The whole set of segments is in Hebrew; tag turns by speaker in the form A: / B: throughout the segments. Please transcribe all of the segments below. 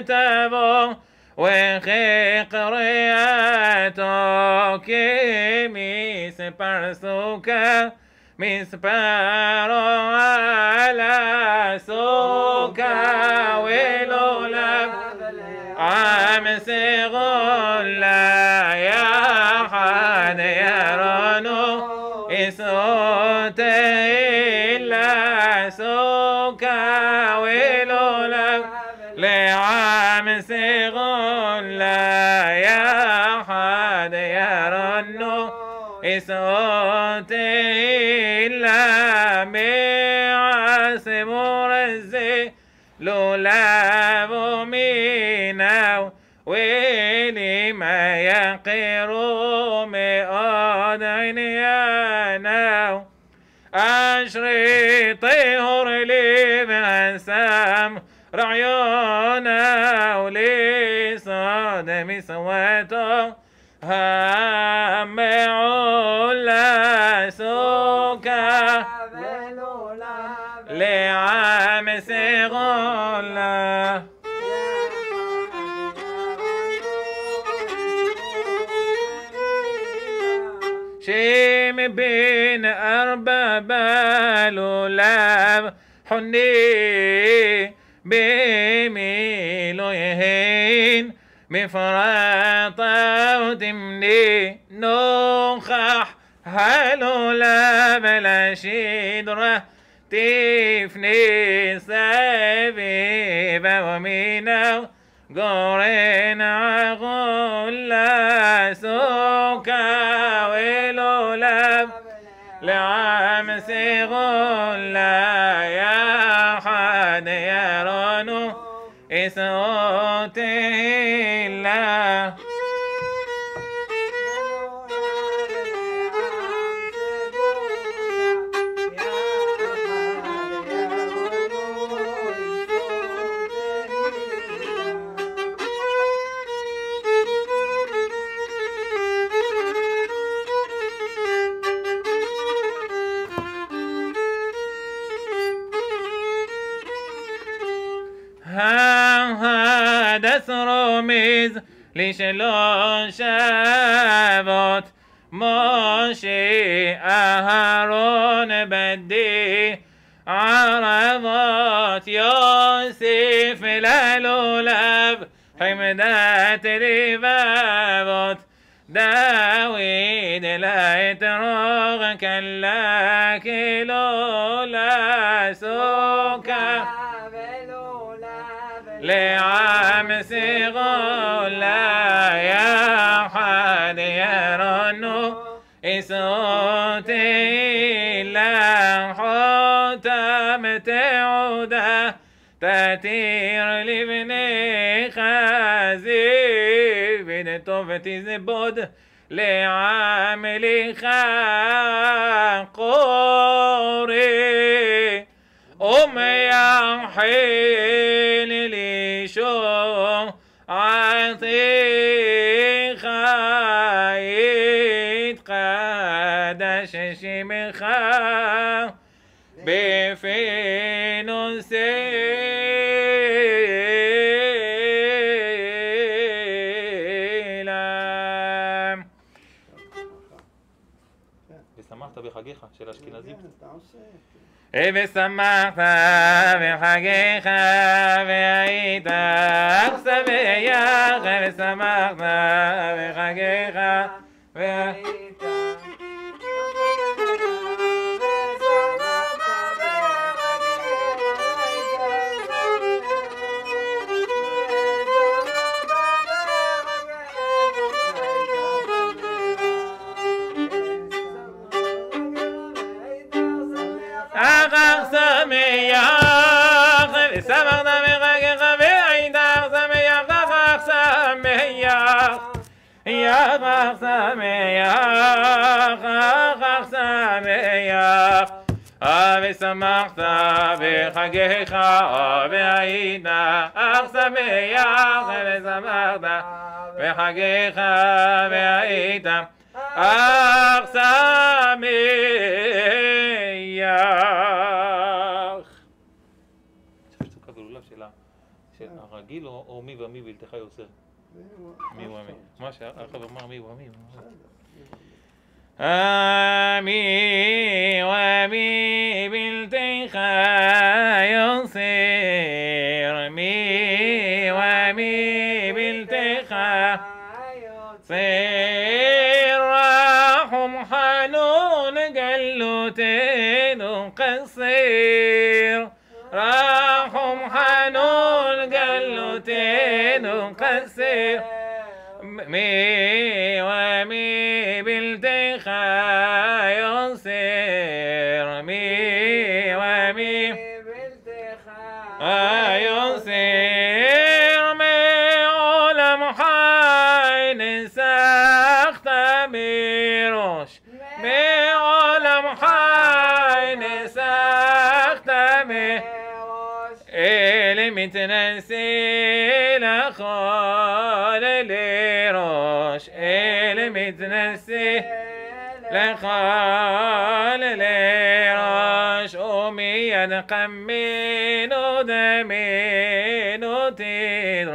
A: تبو وخقرياتو كمي سبرسوك مسبارو على شيم بين أربع بالولاب حني بميلوهين بفراطة وتملي نوخح حلو لا بلا شدرة تفني سبيبة ومينا قرين عغلا شلون شبات موشي أهرون بدي عرضات يوسف للولب حمدات ربابات داويد لا يترغ كلا كيلولا سوكا لعام صغار تطير لبني خازي بن توفتي زبود لعامل خاقوري أم يا حيل لي شو عطي خايد قادش شمخا بفين אשכנזים. ושמחת בחגיך והיית שמח ושמחת בחגיך והיית יחר שמח, אחר שמח. ושמחת בחגיך והיית אך שמח ושמחת בחגיך והיית אך שמח. הרגיל או מי ומי בלתך ميوة ميوة ما شاء أخذ ما ميوة ميوة آمي ومي بالتيخا يصير. مي ومي بالتيخا يصير. راحم حنون قلوتين قصير. قصير مي ومي بالتخا يصير مي ومي يصير مي علم حين سخت ميروش مي علم حين سخت ميروش اللي متنسي نتنسي لخال ليراش أمي نقمين ودمين وتين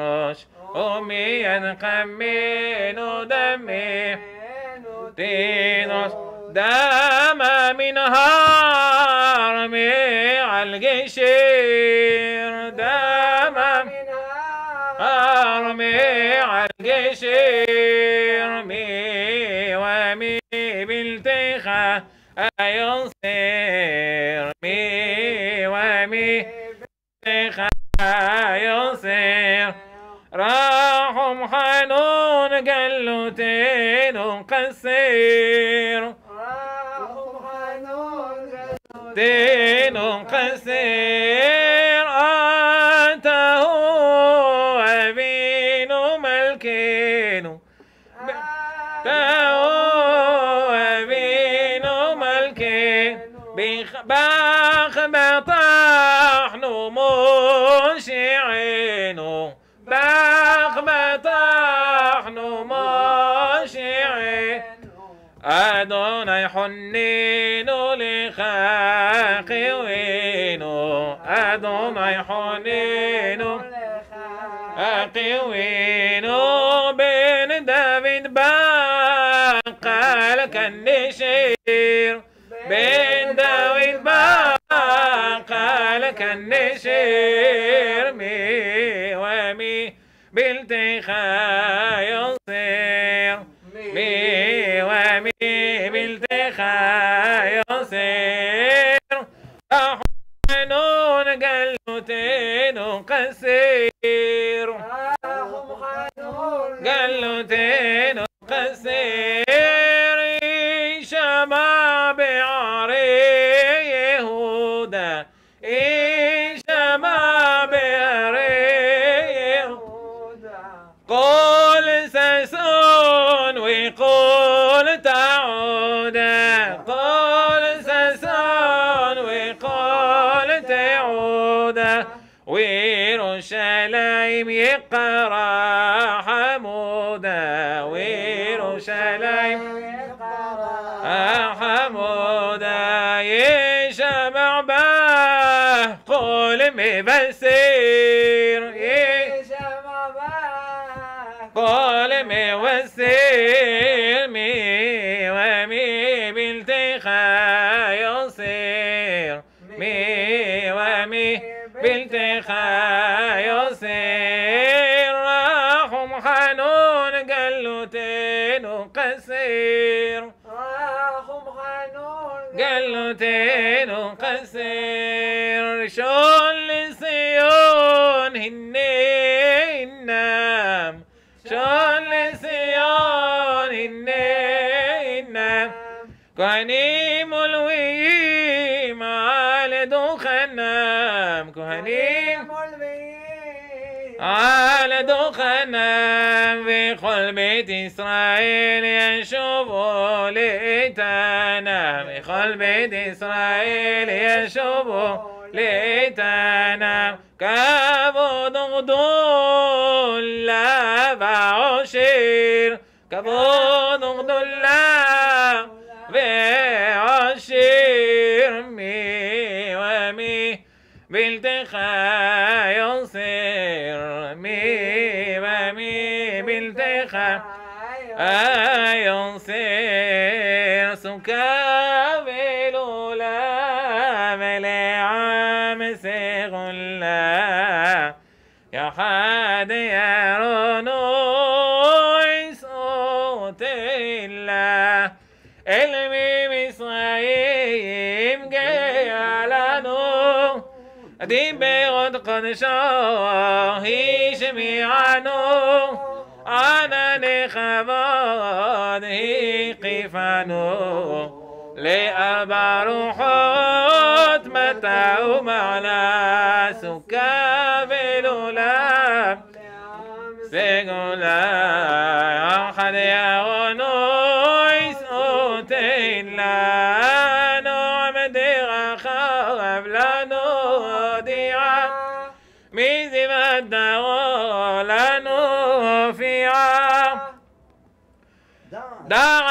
A: أمي نقمين ودمين وتين راش دام من هرمي على الجيشين Bye. قوين وبين دافيد باقى لكنشي Mais vas-y! וכל בית ישראל ישובו לאיתנם וכל בית ישראל أديم بغدق نشاهي شميعانو أنا نخبانه قفانو لأبا روحو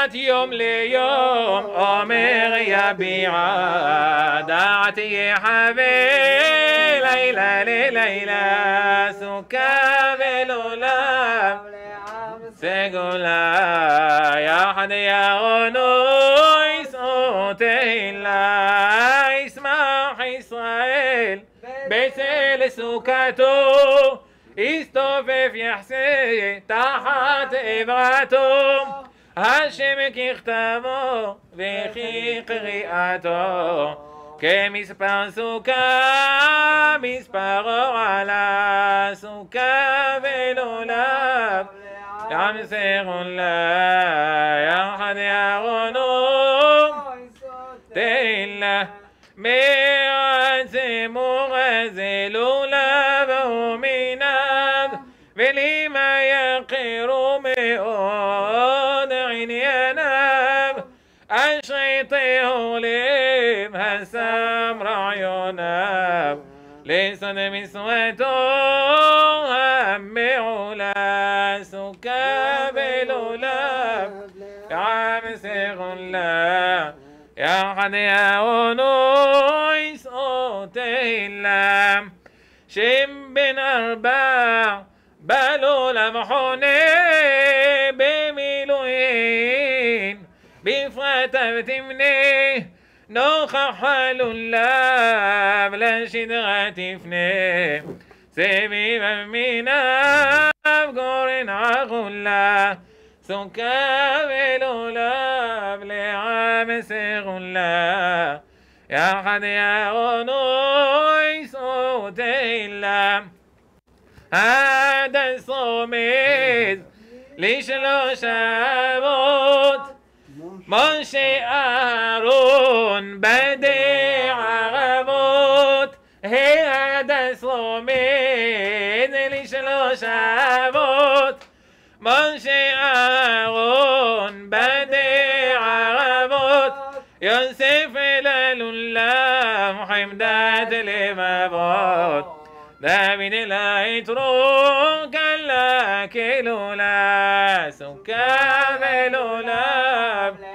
A: דעת יום ליום אומר יביעה דעת יחווה לילה ללילה סוכה ולעולם סגולה יחד ירונו יסעותלה ישמח ישראל בצל סוכתו יסתופף יחסה תחת עברתו השם ככתבו וכי קריאתו כמספר סוכה מספרו עלה סוכה ולולב עם סגולה יחד ירונו רעיוניו לסוד משרתו המעולה סוכה ולולב עם סגולה יחד ירונו יסעותלה שם בן ארבע בא לו למחונה במילואים نوخ حال لا بلا شدغة فني سبي بمينا بقور عغلا سكاب لولا بلي عام سغلا يا حد يا غنوي صوت إلا. هذا الصوميز ليش لو شابوي משה אהרון בדי ערבות העד הסומד לשלוש אבות משה אהרון בדי ערבות יוסף אל הלולב חמדת לבבות דוד אל היתרוק אלה כלולה סוכה ולולב יחד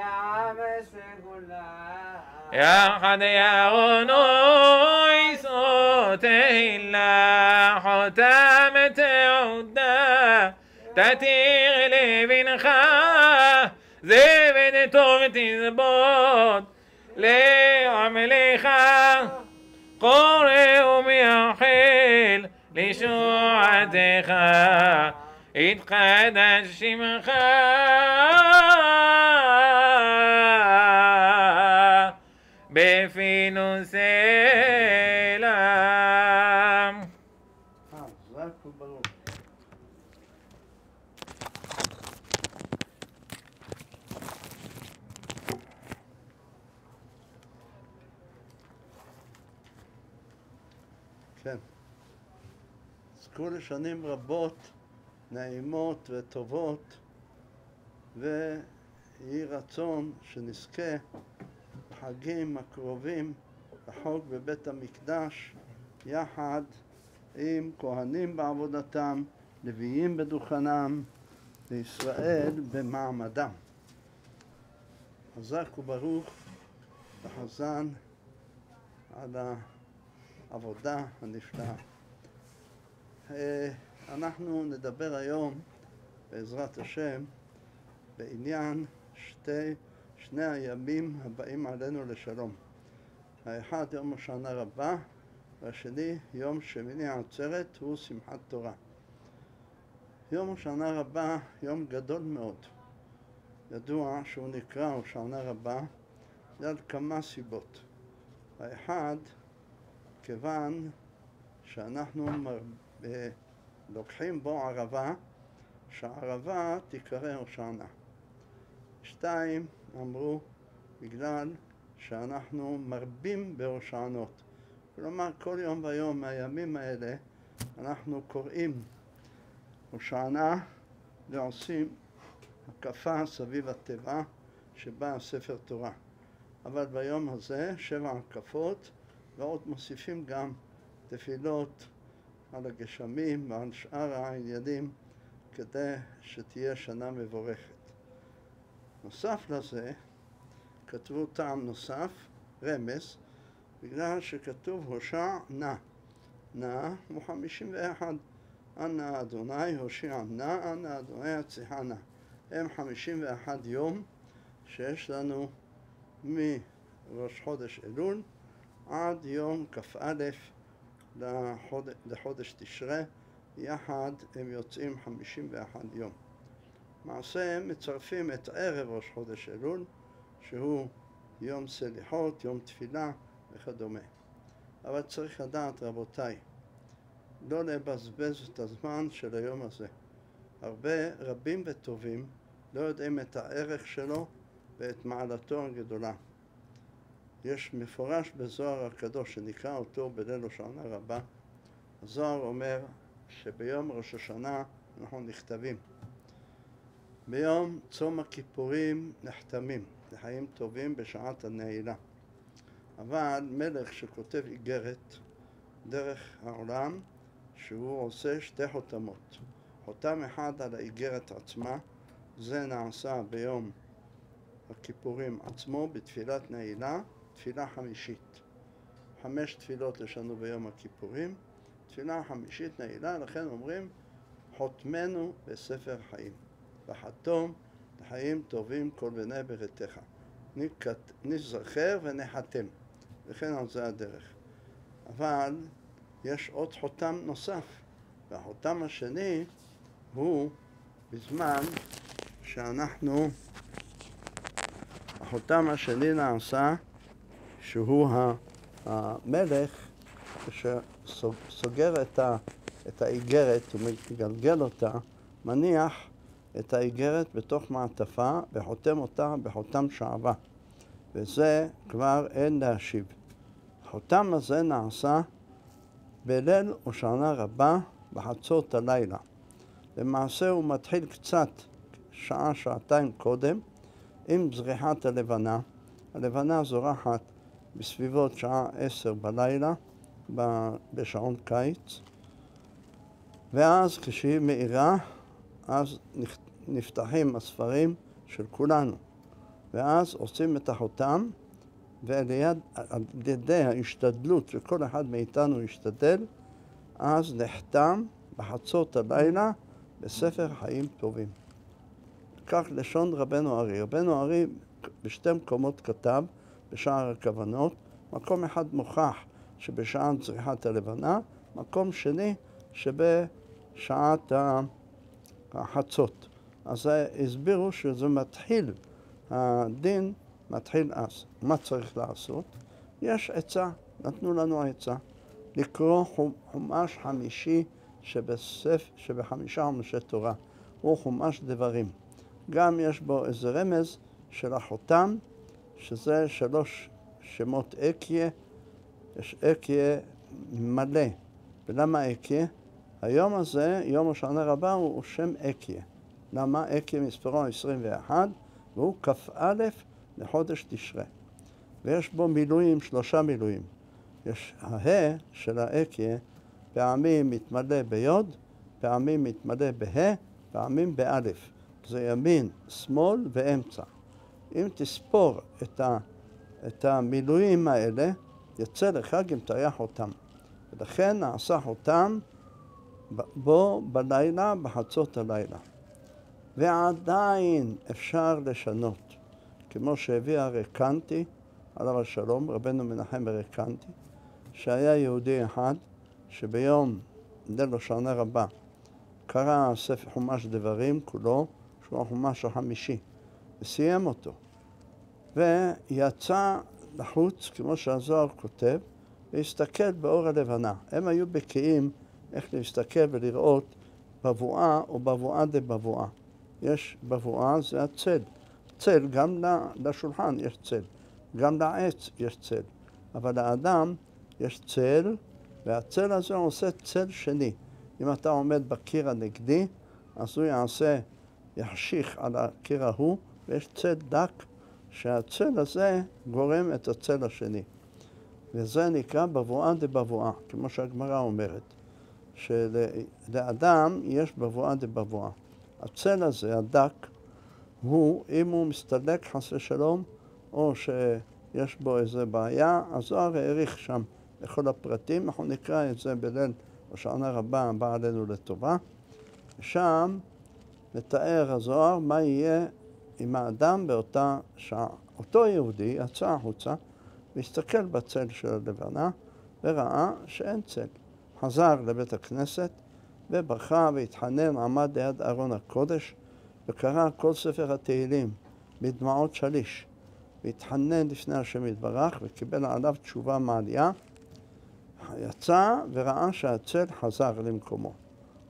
A: يا حد يخد يغنوي صوته إلا حتامة عدة تتيغلي بنخا زبد تغتزبط لعمليخا قرئ وميحيل
B: لشوعتك إتقاد شمخا זכו לשנים רבות, נעימות וטובות, ויהי רצון שנזכה בחגים הקרובים לחוג בבית המקדש יחד עם כהנים בעבודתם, לוויים בדוכנם, וישראל במעמדם. חזק וברוך לחזן על העבודה הנפלאה. אה, אנחנו נדבר היום, בעזרת השם, בעניין שתי, שני הימים הבאים עלינו לשלום. האחד יום השנה רבה, והשני יום שמיני העצרת הוא שמחת תורה. יום השנה רבה, יום גדול מאוד. ידוע שהוא נקרא הושענא רבה בגלל כמה סיבות. האחד, כיוון שאנחנו. לוקחים בו ערבה, שהערבה תיקרא הושענא. שתיים, אמרו, בגלל שאנחנו מרבים בהושענות. כלומר, כל יום ויום מהימים האלה אנחנו קוראים הושענא ועושים הקפה סביב התיבה שבה הספר תורה. אבל ביום הזה שבע הקפות ועוד מוסיפים גם תפילות על הגשמים ועל שאר העניינים כדי שתהיה שנה מבורכת. נוסף לזה, כתבו טעם נוסף, רמז, בגלל שכתוב הושע נא. נא הוא חמישים ואחד. אנא אדוני הושיע נא, אנא אדוני הציחה נא. הם חמישים ואחד יום שיש לנו מראש חודש אלול עד יום כ"א לחוד... לחודש תשרה, יחד הם יוצאים חמישים ואחד יום. למעשה הם מצרפים את ערב ראש חודש אלול, שהוא יום סליחות, יום תפילה וכדומה. אבל צריך לדעת, רבותיי, לא לבזבז את הזמן של היום הזה. הרבה רבים וטובים לא יודעים את הערך שלו ואת מעלתו הגדולה. יש מפורש בזוהר הקדוש שנקרא אותו בליל הושענא רבה. הזוהר אומר שביום ראש השנה אנחנו נכתבים. ביום צום הכיפורים נחתמים לחיים טובים בשעת הנעילה. אבל מלך שכותב איגרת דרך העולם שהוא עושה שתי חותמות. חותם אחד על האיגרת עצמה, זה נעשה ביום הכיפורים עצמו בתפילת נעילה, תפילה חמישית. חמש תפילות יש לנו ביום הכיפורים, תפילה חמישית נעילה, לכן אומרים חותמנו בספר חיים. וחתום לחיים טובים כל בני בריתך. נזכר ונחתם, וכן על זה הדרך. אבל יש עוד חותם נוסף, והחותם השני הוא בזמן שאנחנו, החותם השני נעשה שהוא המלך שסוגר את האיגרת ומגלגל אותה, מניח את האיגרת בתוך מעטפה וחותם אותה בחותם שעבה, וזה כבר אין להשיב. החותם הזה נעשה בליל הושענא רבה בחצות הלילה. למעשה הוא מתחיל קצת שעה, שעתיים קודם עם זריחת הלבנה. הלבנה זורחת בסביבות שעה עשר בלילה בשעון קיץ ואז כשהיא מאירה אז נפתחים הספרים של כולנו ואז עושים את החותם ועל ידי ההשתדלות שכל אחד מאיתנו ישתדל, אז נחתם בחצות הלילה בספר חיים טובים. כך לשון רבנו ארי. רבנו ארי בשתי מקומות כתב, בשער הכוונות, מקום אחד מוכח שבשעת צריכת הלבנה, מקום שני שבשעת החצות. אז הסבירו שזה מתחיל הדין מתחיל אז. מה צריך לעשות? יש עצה, נתנו לנו עצה, לקרוא חומש חמישי שבסף, שבחמישה חומשי תורה, הוא חומש דברים. גם יש בו איזה רמז של החותם, שזה שלוש שמות אקיה, יש אקיה מלא, ולמה אקיה? היום הזה, יום השנה רבה, הוא שם אקיה. למה? אקיה מספרו 21, והוא כ"א לחודש תשרה. ויש בו מילואים, שלושה מילואים. יש הה של האקיה, פעמים מתמלא ביוד, פעמים מתמלא בה, פעמים באלף. זה ימין, שמאל ואמצע. אם תספור את, ה, את המילואים האלה, יצא לך אם תריח אותם. ולכן נעשה חותם בו בלילה, בחצות הלילה. ועדיין אפשר לשנות, כמו שהביא הרקנטי, עליו השלום, רבנו מנחם הרקנטי, שהיה יהודי אחד שביום ליל השנה רבה קרא ספר חומש דברים כולו, שהוא החומש החמישי, וסיים אותו. ויצא לחוץ, כמו שהזוהר כותב, והסתכל באור הלבנה. הם היו בקיאים איך להסתכל ולראות בבואה או בבואה דבבואה. יש בבואה, זה הצל. צל, גם לשולחן יש צל, גם לעץ יש צל. אבל לאדם יש צל, והצל הזה עושה צל שני. אם אתה עומד בקיר הנגדי, אז הוא יעשה, יחשיך על הקיר ההוא, ויש צל דק, שהצל הזה גורם את הצל השני. וזה נקרא בבואה דבבואה, כמו שהגמרא אומרת, שלאדם יש בבואה דבבואה. הצל הזה, הדק, הוא, אם הוא מסתלק חס ושלום, או שיש בו איזה בעיה, הזוהר העריך שם לכל הפרטים, אנחנו נקרא את זה בליל בשנה רבה הבאה עלינו לטובה. שם מתאר הזוהר מה יהיה עם האדם באותה שעה. אותו יהודי יצא החוצה והסתכל בצל של הלבנה וראה שאין צל. חזר לבית הכנסת וברכה והתחנן, עמד ליד ארון הקודש וקרא כל ספר התהילים בדמעות שליש והתחנן לפני השם יתברך וקיבל עליו תשובה מעלייה יצא וראה שהצל חזר למקומו.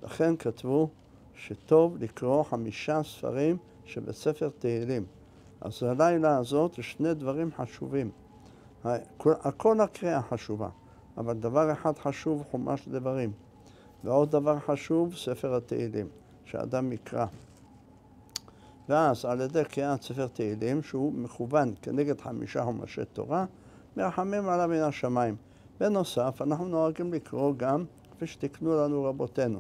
B: לכן כתבו שטוב לקרוא חמישה ספרים שבספר תהילים. אז הלילה הזאת יש שני דברים חשובים. הכל הקריאה חשובה, אבל דבר אחד חשוב, חומש דברים. ועוד דבר חשוב, ספר התהילים, שאדם יקרא. ואז על ידי קריאת ספר תהילים, שהוא מכוון כנגד חמישה חומשי תורה, מרחמים עליו מן השמיים. בנוסף, אנחנו נוהגים לקרוא גם, כפי שתיקנו לנו רבותינו.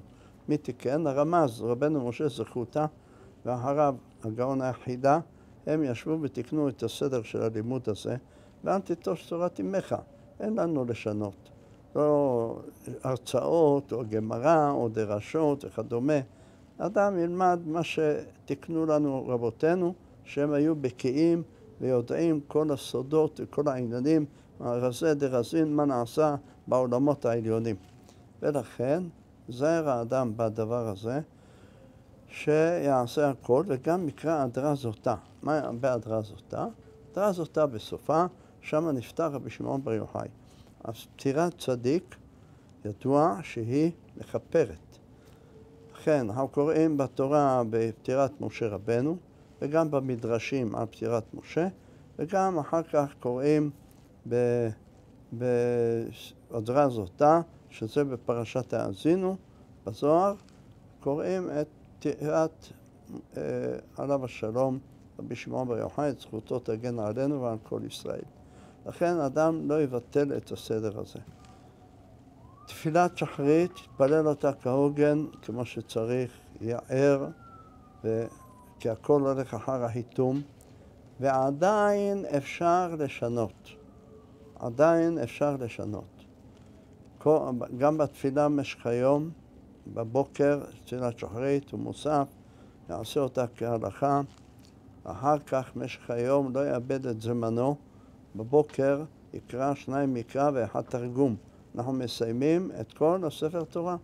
B: מי תיקן? הרמז, רבנו משה זכותא, ואחריו הגאון היחידה, הם ישבו ותיקנו את הסדר של הלימוד הזה, ואל תיטוש תורת אמך, אין לנו לשנות. לא הרצאות או גמרא או דרשות וכדומה. אדם ילמד מה שתיקנו לנו רבותינו, שהם היו בקיאים ויודעים כל הסודות וכל העניינים רזה דרזין מה נעשה בעולמות העליונים. ולכן זהר האדם בדבר הזה, שיעשה הכל, וגם מקרא אדרה זוטה. מה באדרה זוטה? אדרה זוטה בסופה, שם נפטר רבי שמעון בר יוחאי. אז פטירת צדיק ידוע שהיא מכפרת. לכן, אנחנו קוראים בתורה בפטירת משה רבנו, וגם במדרשים על פטירת משה, וגם אחר כך קוראים בעדרה זוטה, שזה בפרשת האזינו, בזוהר, קוראים את תירת אה, עליו השלום, רבי שמעון בר יוחאי, את זכותו תגן עלינו ועל כל ישראל. לכן אדם לא יבטל את הסדר הזה. תפילת שחרית, תתפלל אותה כהוגן, כמו שצריך, יער, כי הכל הולך אחר ההיתום, ועדיין אפשר לשנות. עדיין אפשר לשנות. גם בתפילה במשך היום, בבוקר, תפילת שחרית ומוסף, יעשה אותה כהלכה. אחר כך, במשך היום, לא יאבד את זמנו. בבוקר יקרא שניים מקרא ואחד תרגום. אנחנו מסיימים את כל הספר תורה.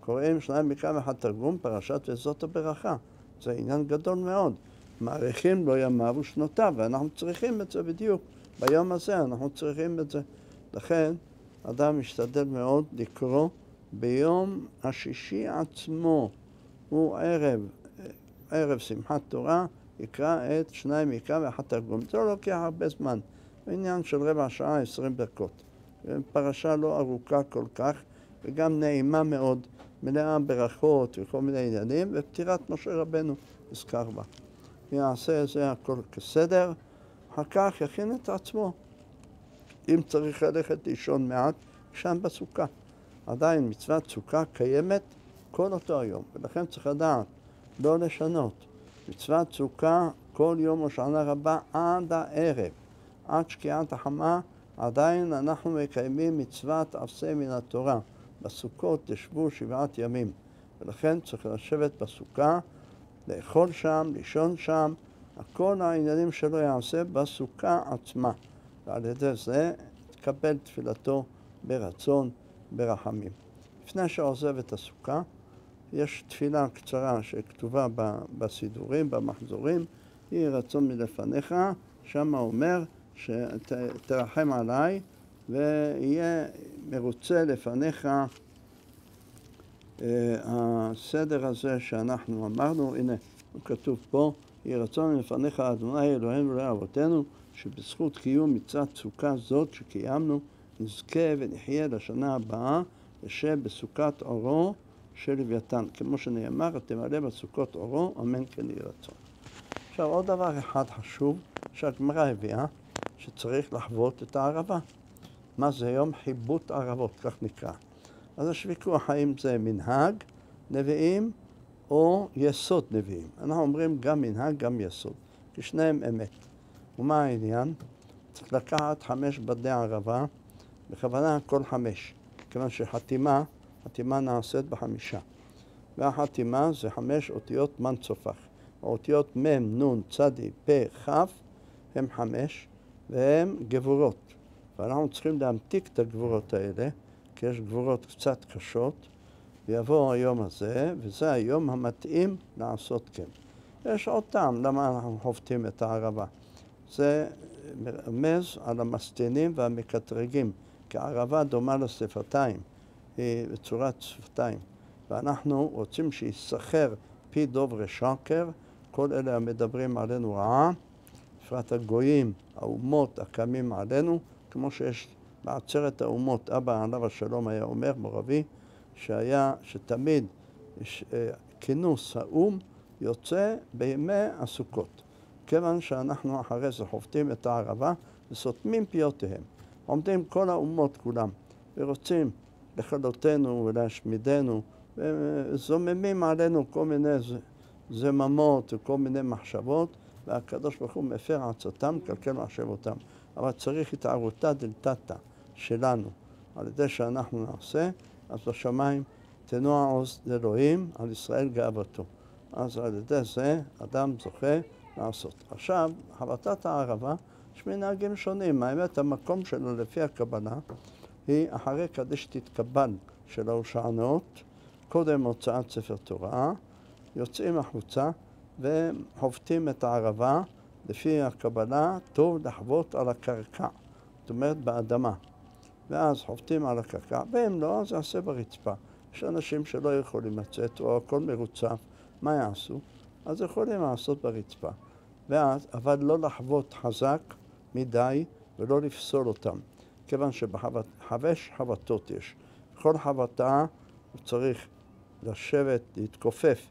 B: קוראים שניים מקרא ואחד תרגום, פרשת וזאת הברכה. זה עניין גדול מאוד. מאריכים לו ימיו ושנותיו, ואנחנו צריכים את זה בדיוק. ביום הזה אנחנו צריכים את זה. לכן, אדם משתדל מאוד לקרוא ביום השישי עצמו, הוא ערב, ערב שמחת תורה, יקרא את שניים יקרא ואחת תרגום. זה לא לוקח הרבה זמן, עניין של רבע שעה, עשרים דקות. פרשה לא ארוכה כל כך, וגם נעימה מאוד, מלאה ברכות וכל מיני עניינים, ופטירת משה רבנו נזכר בה. יעשה זה הכל כסדר, אחר כך יכין את עצמו. אם צריך ללכת לישון מעט, שם בסוכה. עדיין מצוות סוכה קיימת כל אותו היום, ולכן צריך לדעת, לא לשנות. מצוות סוכה כל יום הושענא רבה עד הערב, עד שקיעת החמה, עדיין אנחנו מקיימים מצוות עשה מן התורה. בסוכות תשבו שבעת ימים, ולכן צריך לשבת בסוכה, לאכול שם, לישון שם, כל העניינים שלו יעשה בסוכה עצמה, ועל ידי זה תקבל תפילתו ברצון, ברחמים. לפני שעוזב את הסוכה, יש תפילה קצרה שכתובה בסידורים, במחזורים, יהי רצון מלפניך, שם אומר שתרחם עליי ויהיה מרוצה לפניך אה, הסדר הזה שאנחנו אמרנו, הנה, הוא כתוב פה, יהי רצון מלפניך אדוני אלוהינו ואלוהי אבותינו, שבזכות קיום מצוות סוכה זאת שקיימנו, נזכה ונחיה לשנה הבאה, ישב בסוכת אורו של לוויתן. כמו שנאמר, תמלא בסוכות אורו, אמן כן יהי רצון. עכשיו עוד דבר אחד חשוב שהגמרא הביאה, שצריך לחוות את הערבה. מה זה יום חיבוט ערבות, כך נקרא. אז יש ויכוח האם זה מנהג נביאים או יסוד נביאים. אנחנו אומרים גם מנהג, גם יסוד, כי שניהם אמת. ומה העניין? צריך לקחת חמש בדי ערבה, בכוונה כל חמש, כיוון שחתימה, חתימה נעשית בחמישה. והחתימה זה חמש אותיות מן צופח. האותיות מ', נ', צ', פ', כ', הם חמש, והן גבורות. ואנחנו צריכים להמתיק את הגבורות האלה, כי יש גבורות קצת קשות, ויבוא היום הזה, וזה היום המתאים לעשות כן. יש עוד טעם למה אנחנו חובטים את הערבה. זה מרמז על המסטינים והמקטרגים, כי הערבה דומה לשפתיים, היא בצורת שפתיים. ואנחנו רוצים שיסחר פי דוברי שקר, כל אלה המדברים עלינו רעה, בפרט הגויים, האומות הקמים עלינו, כמו שיש בעצרת האומות, אבא עליו השלום היה אומר, מורבי, שהיה, שתמיד יש, אה, כינוס האו"ם יוצא בימי הסוכות. כיוון שאנחנו אחרי זה חובטים את הערבה וסותמים פיותיהם. עומדים כל האומות כולם ורוצים לכלותנו ולהשמידנו וזוממים עלינו כל מיני זממות וכל מיני מחשבות והקדוש ברוך הוא מפר עצותם, מקלקל מחשבותם. אבל צריך התערותא דלתתא שלנו, על ידי שאנחנו נעשה, אז בשמיים תנוע עוז לאלוהים על ישראל גאוותו. אז על ידי זה אדם זוכה לעשות. עכשיו, חבטת הערבה, יש מנהגים שונים. האמת, המקום שלו לפי הקבלה היא אחרי קדיש תתקבל של ההושענות, קודם הוצאת ספר תורה, יוצאים החוצה וחובטים את הערבה, לפי הקבלה, טוב לחבוט על הקרקע, זאת אומרת באדמה. ואז חובטים על הקרקע, ואם לא, אז יעשה ברצפה. יש אנשים שלא יכולים לצאת, או הכל מרוצף, מה יעשו? אז יכולים לעשות ברצפה. ואז, אבל לא לחבוט חזק מדי ולא לפסול אותם, כיוון שבחמש חבטות יש. בכל חבטה הוא צריך לשבת, להתכופף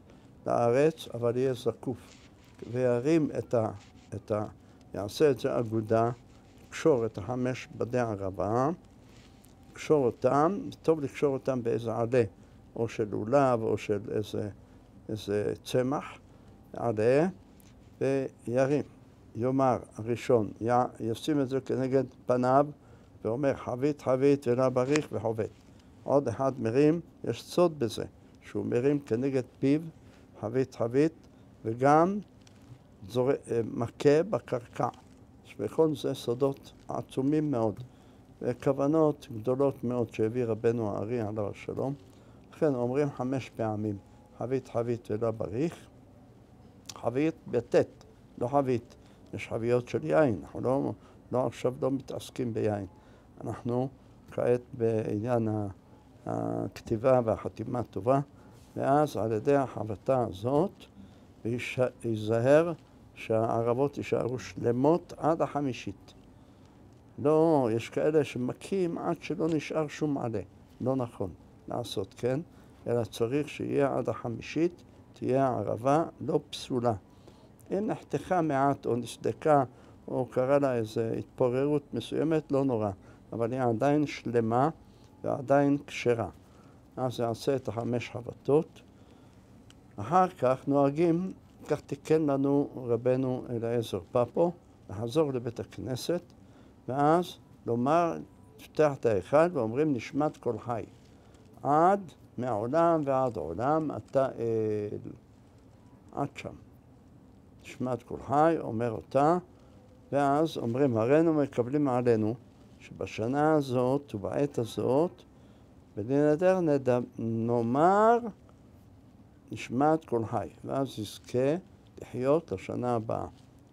B: לארץ, אבל יהיה זקוף, וירים את, ה, את ה... יעשה את זה אגודה, קשור את החמש בדי ערבה, קשור אותם, טוב לקשור אותם באיזה עלה, או של לולב או של איזה, איזה צמח, עלה, וירים. יאמר הראשון, ישים את זה כנגד פניו, ואומר חבית חבית ולא בריך וחובט. עוד אחד מרים, יש סוד בזה, שהוא מרים כנגד פיו, חבית חבית, וגם זור... אה, מכה בקרקע. וכל זה סודות עצומים מאוד. וכוונות גדולות מאוד שהביא רבנו הארי עליו השלום. לכן אומרים חמש פעמים, חבית חבית ולא בריך. חבית בטית, לא חבית. יש חביות של יין, אנחנו לא, לא עכשיו לא מתעסקים ביין. אנחנו כעת בעניין הכתיבה והחתימה הטובה, ואז על ידי החבטה הזאת ייזהר שהערבות יישארו שלמות עד החמישית. לא, יש כאלה שמכים עד שלא נשאר שום עלה. לא נכון. לעשות כן, אלא צריך שיהיה עד החמישית, תהיה הערבה לא פסולה. אם נחתכה מעט או נסדקה או קרה לה איזו התפוררות מסוימת, לא נורא, אבל היא עדיין שלמה ועדיין כשרה. אז זה יעשה את החמש חבטות. אחר כך נוהגים, כך תיקן לנו רבנו אליעזר פפו, לחזור לבית הכנסת, ואז לומר, לפתח את ההיכל ואומרים נשמת כל חי. עד, מעולם ועד עולם, אתה אל... עד שם. נשמת כל חי, אומר אותה, ואז אומרים, הרינו מקבלים עלינו שבשנה הזאת ובעת הזאת, בלנדר נאמר נשמת כל חי, ואז יזכה לחיות לשנה הבאה.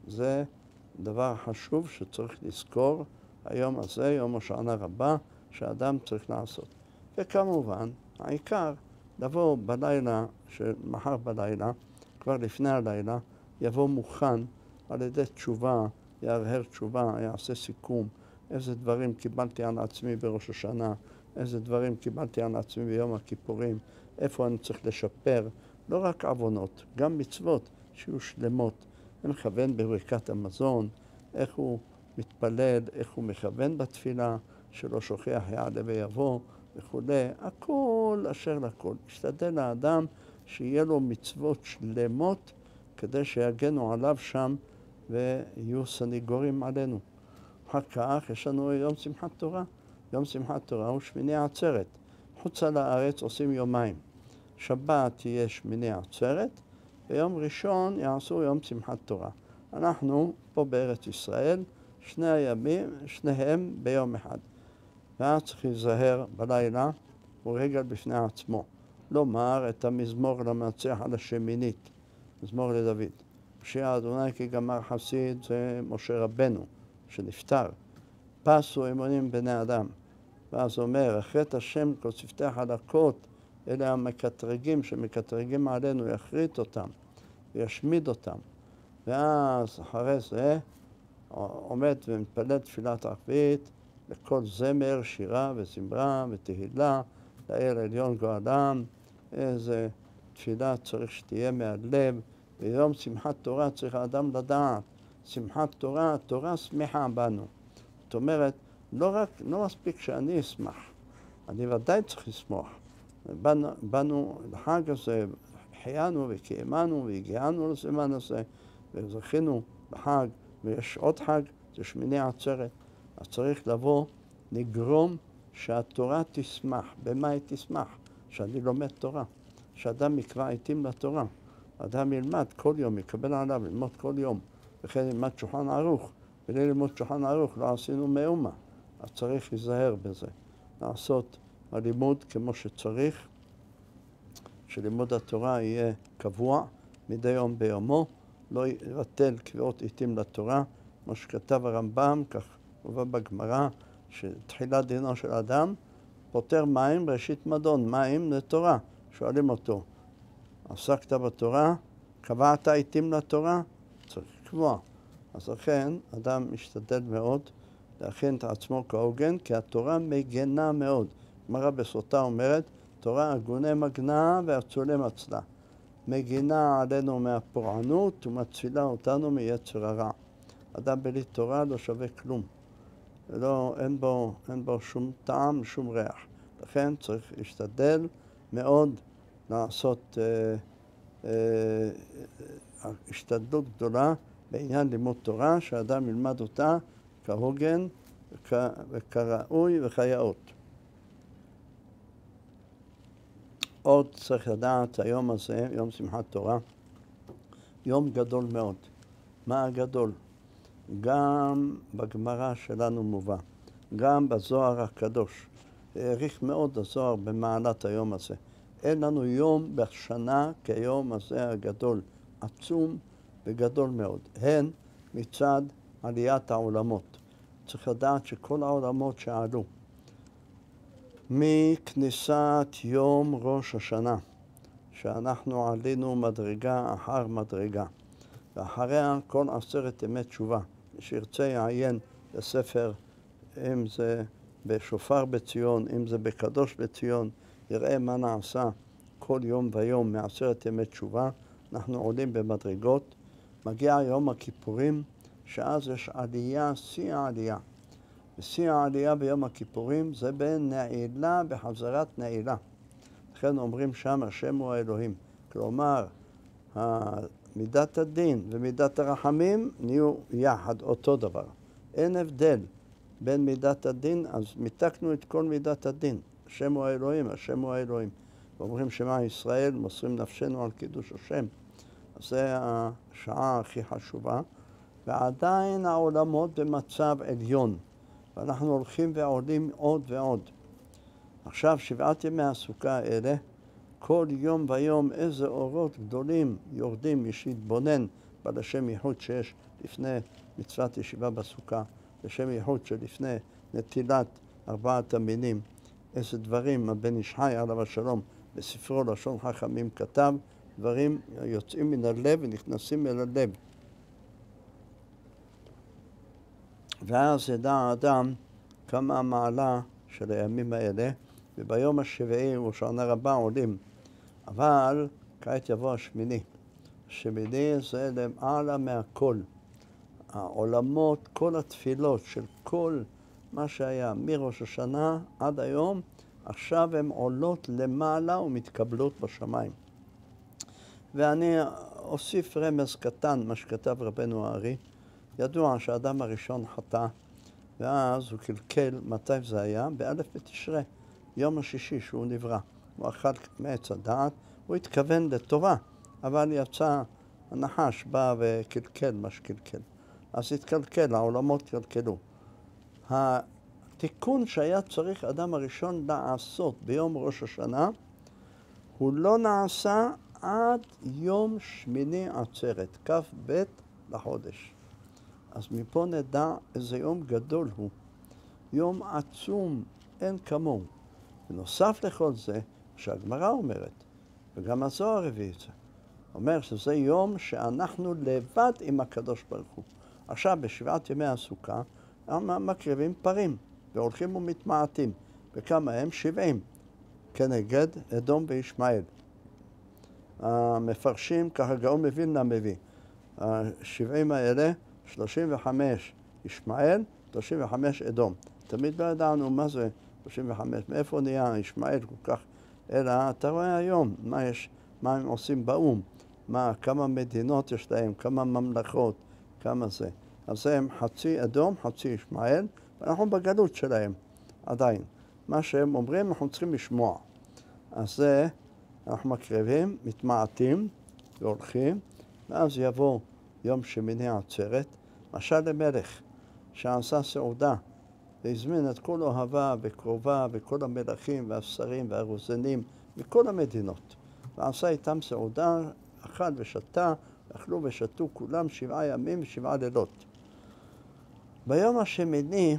B: זה דבר חשוב שצריך לזכור היום הזה, יום השנה רבה, שאדם צריך לעשות. וכמובן, העיקר, לבוא בלילה, מחר בלילה, כבר לפני הלילה, יבוא מוכן על ידי תשובה, יהרהר תשובה, יעשה סיכום, איזה דברים קיבלתי על עצמי בראש השנה, איזה דברים קיבלתי על עצמי ביום הכיפורים, איפה אני צריך לשפר, לא רק עוונות, גם מצוות שיהיו שלמות. אני מכוון בברכת המזון, איך הוא מתפלל, איך הוא מכוון בתפילה, שלא שוכח יעלה ויבוא וכולי, הכל אשר לכל. השתדל האדם שיהיה לו מצוות שלמות כדי שיגנו עליו שם ויהיו סניגורים עלינו. אחר כך יש לנו יום שמחת תורה. יום שמחת תורה הוא שמיני עצרת. חוצה לארץ עושים יומיים. שבת תהיה שמיני עצרת, ויום ראשון יעשו יום שמחת תורה. אנחנו פה בארץ ישראל, שני הימים, שניהם ביום אחד. ואז צריך להיזהר בלילה, הוא רגל בפני עצמו. לומר את המזמור למנצח על השמינית, מזמור לדוד. משיע אדוני כי גמר חסיד זה משה רבנו, שנפטר. פסו אמונים בני אדם. ואז אומר, החטא השם כל שפתי החלקות, אלה המקטרגים שמקטרגים עלינו, יכרית אותם וישמיד אותם. ואז אחרי זה עומד ומתפלל תפילת ערבית לכל זמר, שירה וזמרה ותהילה, לאל עליון גואלם, איזה תפילה צריך שתהיה מהלב. ביום שמחת תורה צריך האדם לדעת, שמחת תורה, התורה שמחה בנו. זאת אומרת, לא רק, לא מספיק שאני אשמח, אני ודאי צריך לשמוח. באנו, באנו לחג הזה, החיינו וקיימנו והגיענו לזמן הזה וזכינו בחג ויש עוד חג, זה שמיני עצרת. אז צריך לבוא, לגרום שהתורה תשמח. במה היא תשמח? שאני לומד תורה. שאדם יקבע עיתים לתורה. אדם ילמד כל יום, יקבל עליו ללמוד כל יום. וכן ילמד שולחן ערוך. בלי ללמוד שולחן ערוך לא עשינו מאומה. אז צריך להיזהר בזה. לעשות הלימוד כמו שצריך, שלימוד התורה יהיה קבוע מדי יום ביומו, לא יבטל קביעות עיתים לתורה, כמו שכתב הרמב"ם, כך הובא בגמרא, שתחילת דינו של אדם פותר מים ראשית מדון, מים לתורה. שואלים אותו, עסקת בתורה? קבעת עיתים לתורה? צריך לקבוע. אז לכן, אדם משתדל מאוד להכין את עצמו כהוגן, כי התורה מגנה מאוד. גמרא בסוטה אומרת, תורה הגונה מגנה ואצולי מצלה. מגינה עלינו מהפורענות ומצילה אותנו מיצר הרע. אדם בלי תורה לא שווה כלום. ולא, אין בו, אין בו שום טעם, שום ריח. לכן צריך להשתדל מאוד לעשות אה, אה, השתדלות גדולה בעניין לימוד תורה, שאדם ילמד אותה כהוגן וכראוי וכיאות. עוד צריך לדעת, היום הזה, יום שמחת תורה, יום גדול מאוד. מה הגדול? גם בגמרא שלנו מובא, גם בזוהר הקדוש. העריך מאוד הזוהר במעלת היום הזה. אין לנו יום בשנה כיום הזה הגדול, עצום וגדול מאוד. הן מצד עליית העולמות. צריך לדעת שכל העולמות שעלו מכניסת יום ראש השנה, שאנחנו עלינו מדרגה אחר מדרגה, ואחריה כל עשרת ימי תשובה. מי שירצה יעיין בספר, אם זה בשופר בציון, אם זה בקדוש בציון, יראה מה נעשה כל יום ויום מעשרת ימי תשובה, אנחנו עולים במדרגות, מגיע יום הכיפורים, שאז יש עלייה, שיא העלייה. ושיא העלייה ביום הכיפורים זה בין נעילה בחזרת נעילה. לכן אומרים שם השם הוא האלוהים. כלומר, מידת הדין ומידת הרחמים נהיו יחד, אותו דבר. אין הבדל בין מידת הדין, אז מיתקנו את כל מידת הדין. השם הוא האלוהים, השם הוא האלוהים. ואומרים שמע ישראל, מוסרים נפשנו על קידוש השם. אז זו השעה הכי חשובה. ועדיין העולמות במצב עליון, ואנחנו הולכים ועולים עוד ועוד. עכשיו, שבעת ימי הסוכה האלה, כל יום ויום איזה אורות גדולים יורדים, מי שיתבונן בלשם ייחוד שיש לפני מצוות ישיבה בסוכה, לשם ייחוד שלפני נטילת ארבעת המינים, איזה דברים הבן איש חי עליו השלום בספרו לשון חכמים כתב, דברים יוצאים מן הלב ונכנסים אל הלב. ואז ידע האדם כמה המעלה של הימים האלה, וביום השביעי ובשנה רבה עולים. אבל כעת יבוא השמיני. השמיני זה למעלה מהכל. העולמות, כל התפילות של כל מה שהיה מראש השנה עד היום, עכשיו הן עולות למעלה ומתקבלות בשמיים. ואני אוסיף רמז קטן, מה שכתב רבנו הארי. ידוע שהאדם הראשון חטא, ואז הוא קלקל, מתי זה היה? באלף בתשרי, יום השישי שהוא נברא. הוא אכל מעץ הדעת, הוא התכוון לטובה, אבל יצא, הנחש בא וקלקל מה שקלקל. אז התקלקל, העולמות קלקלו. התיקון שהיה צריך אדם הראשון לעשות ביום ראש השנה, הוא לא נעשה עד יום שמיני עצרת, כ"ב לחודש. אז מפה נדע איזה יום גדול הוא. יום עצום, אין כמוהו. בנוסף לכל זה, שהגמרא אומרת, וגם הזוהר הביא את זה, אומר שזה יום שאנחנו לבד עם הקדוש ברוך הוא. עכשיו, בשבעת ימי הסוכה, מקריבים פרים, והולכים ומתמעטים. וכמה הם? שבעים, כנגד אדום וישמעאל. המפרשים, ככה גאון מווילנה מביא, השבעים האלה 35 ישמעאל, 35 אדום. תמיד לא ידענו מה זה 35, מאיפה נהיה ישמעאל כל כך, אלא אתה רואה היום מה, יש, מה הם עושים באו"ם, מה, כמה מדינות יש להם, כמה ממלכות, כמה זה. אז הם חצי אדום, חצי ישמעאל, ואנחנו בגלות שלהם עדיין. מה שהם אומרים אנחנו צריכים לשמוע. אז זה, אנחנו מקריבים, מתמעטים והולכים, ואז יבוא יום שמיני עצרת, משל למלך שעשה סעודה והזמין את כל אוהביו וקרוביו וכל המלכים והשרים והרוזנים מכל המדינות ועשה איתם סעודה, אכל ושתה, אכלו ושתו כולם שבעה ימים ושבעה לילות. ביום השמיני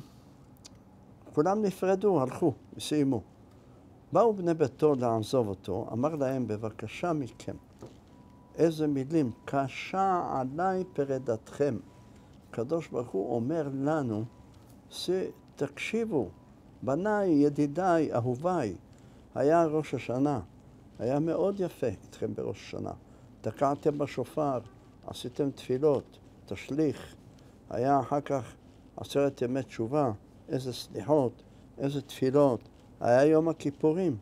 B: כולם נפרדו, הלכו וסיימו. באו בני ביתו לעזוב אותו, אמר להם, בבקשה מכם, איזה מילים, קשה עליי פרדתכם. הקדוש ברוך הוא אומר לנו, תקשיבו, בניי, ידידיי, אהוביי, היה ראש השנה, היה מאוד יפה איתכם בראש השנה. תקעתם בשופר, עשיתם תפילות, תשליך, היה אחר כך עשרת ימי תשובה, איזה סליחות, איזה תפילות, היה יום הכיפורים,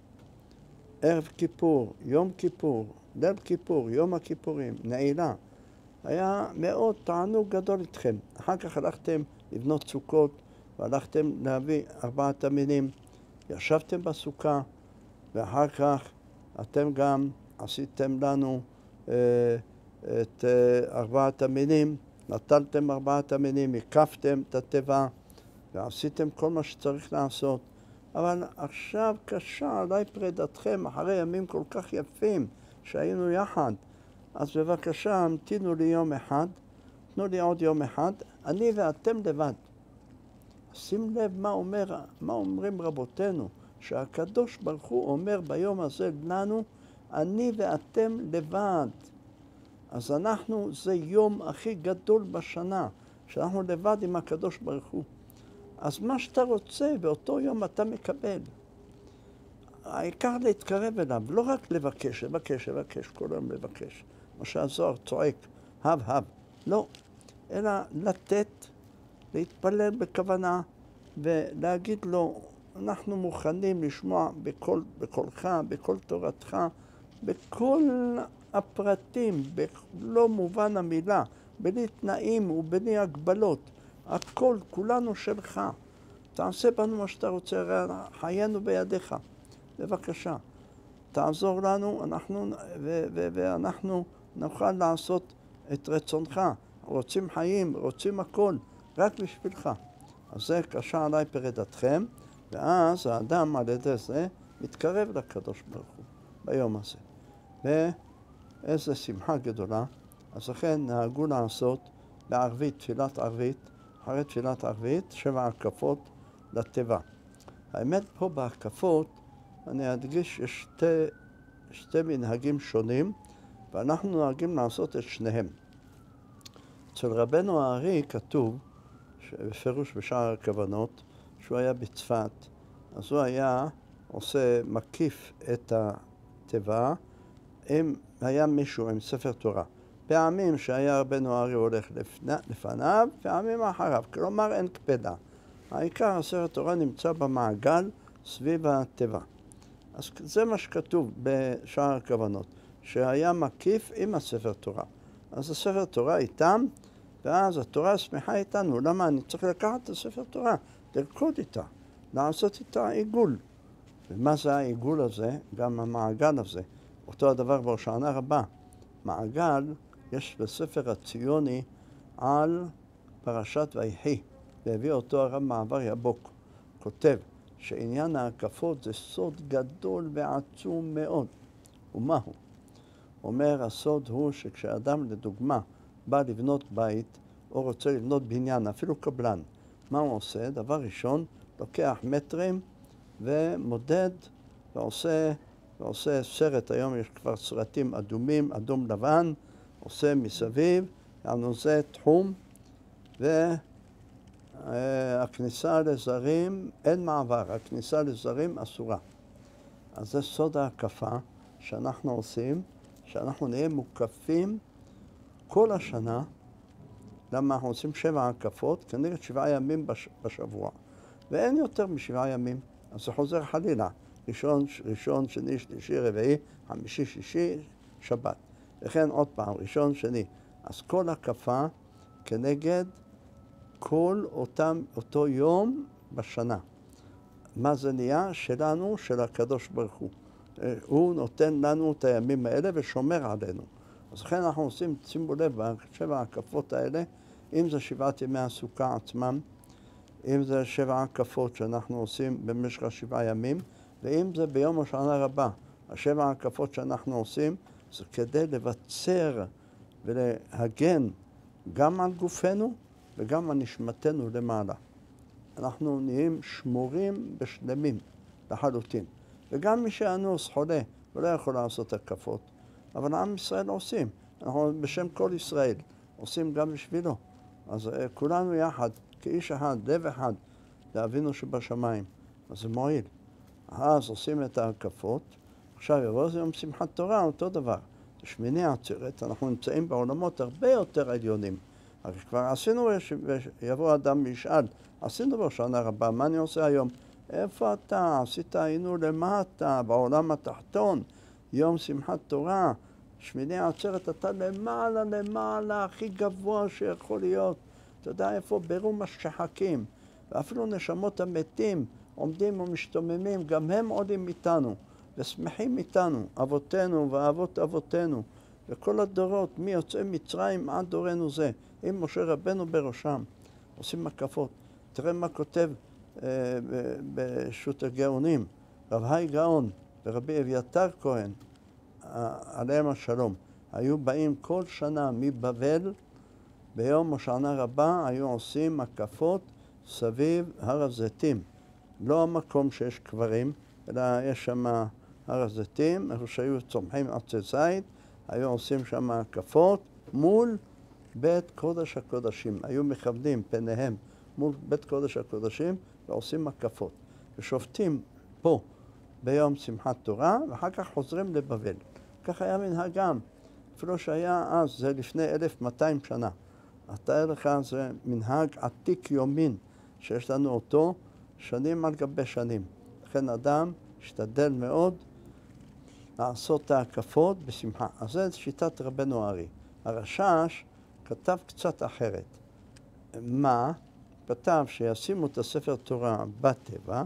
B: ערב כיפור, יום כיפור, ליל כיפור, יום הכיפורים, נעילה. היה מאוד תענוג גדול איתכם. אחר כך הלכתם לבנות סוכות והלכתם להביא ארבעת המינים. ישבתם בסוכה ואחר כך אתם גם עשיתם לנו אה, את אה, ארבעת המינים, נטלתם ארבעת המינים, הקפתם את התיבה ועשיתם כל מה שצריך לעשות. אבל עכשיו קשה עליי פרידתכם אחרי ימים כל כך יפים. שהיינו יחד. אז בבקשה, המתינו לי יום אחד, תנו לי עוד יום אחד, אני ואתם לבד. שים לב מה, אומר, מה אומרים רבותינו, שהקדוש ברוך הוא אומר ביום הזה לנו, אני ואתם לבד. אז אנחנו, זה יום הכי גדול בשנה, שאנחנו לבד עם הקדוש ברוך הוא. אז מה שאתה רוצה, באותו יום אתה מקבל. העיקר להתקרב אליו, לא רק לבקש, לבקש, לבקש, כל היום לבקש. מה שהזוהר צועק, הב הב. לא, אלא לתת, להתפלל בכוונה ולהגיד לו, אנחנו מוכנים לשמוע בקול, בקולך, בכל תורתך, בכל הפרטים, בלא מובן המילה, בלי תנאים ובלי הגבלות. הכל, כולנו שלך. תעשה בנו מה שאתה רוצה, חיינו בידיך. בבקשה, תעזור לנו, אנחנו, ו- ו- ואנחנו נוכל לעשות את רצונך. רוצים חיים, רוצים הכל, רק בשבילך. אז זה קשה עליי פרידתכם, ואז האדם על ידי זה מתקרב לקדוש ברוך הוא ביום הזה. ואיזה שמחה גדולה. אז לכן נהגו לעשות בערבית, תפילת ערבית, אחרי תפילת ערבית, שבע הקפות לתיבה. האמת פה בהקפות, אני אדגיש, יש שתי, שתי מנהגים שונים, ואנחנו נוהגים לעשות את שניהם. אצל רבנו הארי כתוב, בפירוש בשאר הכוונות, שהוא היה בצפת, אז הוא היה עושה, מקיף את התיבה, אם היה מישהו עם ספר תורה. פעמים שהיה רבנו הארי הולך לפני, לפניו, פעמים אחריו, כלומר אין קפדה. העיקר הספר התורה נמצא במעגל סביב התיבה. אז זה מה שכתוב בשאר הכוונות, שהיה מקיף עם הספר תורה. אז הספר תורה איתם, ואז התורה שמחה איתנו. למה? אני צריך לקחת את הספר תורה, לרקוד איתה, לעשות איתה עיגול. ומה זה העיגול הזה? גם המעגל הזה. אותו הדבר בהושענא רבה. מעגל, יש בספר הציוני על פרשת ויהי, והביא אותו הרב מעבר יבוק. כותב שעניין ההקפות זה סוד גדול ועצום מאוד. ומהו? אומר הסוד הוא שכשאדם לדוגמה בא לבנות בית או רוצה לבנות בניין, אפילו קבלן, מה הוא עושה? דבר ראשון, לוקח מטרים ומודד ועושה, ועושה סרט, היום יש כבר סרטים אדומים, אדום לבן, עושה מסביב, זה תחום, והכניסה לזרים, אין מעבר, הכניסה לזרים אסורה. אז זה סוד ההקפה שאנחנו עושים, שאנחנו נהיה מוקפים כל השנה. למה אנחנו עושים שבע הקפות? כנראה שבעה ימים בש, בשבוע. ואין יותר משבעה ימים, אז זה חוזר חלילה. ראשון, ראשון, שני, שלישי, רביעי, חמישי, שישי, שבת. וכן עוד פעם, ראשון, שני. אז כל הקפה כנגד כל אותם, אותו יום בשנה. מה זה נהיה? שלנו, של הקדוש ברוך הוא. הוא נותן לנו את הימים האלה ושומר עלינו. אז לכן אנחנו עושים, שימו לב, בשבע ההקפות האלה, אם זה שבעת ימי הסוכה עצמם, אם זה שבע הקפות שאנחנו עושים במשך השבעה ימים, ואם זה ביום השנה רבה. השבע הקפות שאנחנו עושים זה כדי לבצר ולהגן גם על גופנו וגם על נשמתנו למעלה. אנחנו נהיים שמורים ושלמים לחלוטין. וגם מי שאנוס, חולה, ולא יכול לעשות הקפות, אבל עם ישראל עושים. אנחנו בשם כל ישראל עושים גם בשבילו. אז אה, כולנו יחד, כאיש אחד, לב אחד, לאבינו שבשמיים. אז זה מועיל. אז עושים את ההקפות, עכשיו יבוא יום שמחת תורה, אותו דבר. שמיני עצרת, אנחנו נמצאים בעולמות הרבה יותר עליונים. הרי כבר עשינו, ויבוא אדם וישאל, עשינו בשנה רבה, מה אני עושה היום? איפה אתה? עשית, היינו למטה, בעולם התחתון, יום שמחת תורה, שמיני עצרת, אתה למעלה, למעלה, הכי גבוה שיכול להיות. אתה יודע איפה? ברום השחקים. ואפילו נשמות המתים עומדים ומשתוממים, גם הם עולים איתנו, ושמחים איתנו, אבותינו ואבות אבותינו, וכל הדורות, מיוצאי מצרים עד דורנו זה, עם משה רבנו בראשם, עושים מקפות. תראה מה כותב אה, בשו"ת הגאונים, רב היי גאון ורבי אביתר כהן, עליהם השלום, היו באים כל שנה מבבל, ביום הושענא רבה היו עושים מקפות סביב הר הזיתים. לא המקום שיש קברים, אלא יש שם הר הזיתים, איפה שהיו צומחים עצי זית, היו עושים שם הקפות מול בית קודש הקודשים. היו מכוונים פניהם מול בית קודש הקודשים ועושים הקפות. ושופטים פה ביום שמחת תורה, ואחר כך חוזרים לבבל. כך היה מנהגם, אפילו שהיה אז, זה לפני 1200 שנה. תאר לך, זה מנהג עתיק יומין, שיש לנו אותו שנים על גבי שנים. לכן אדם השתדל מאוד לעשות את ההקפות בשמחה. אז זה שיטת רבנו ארי. הרשש כתב קצת אחרת. מה? כתב שישימו את הספר תורה בטבע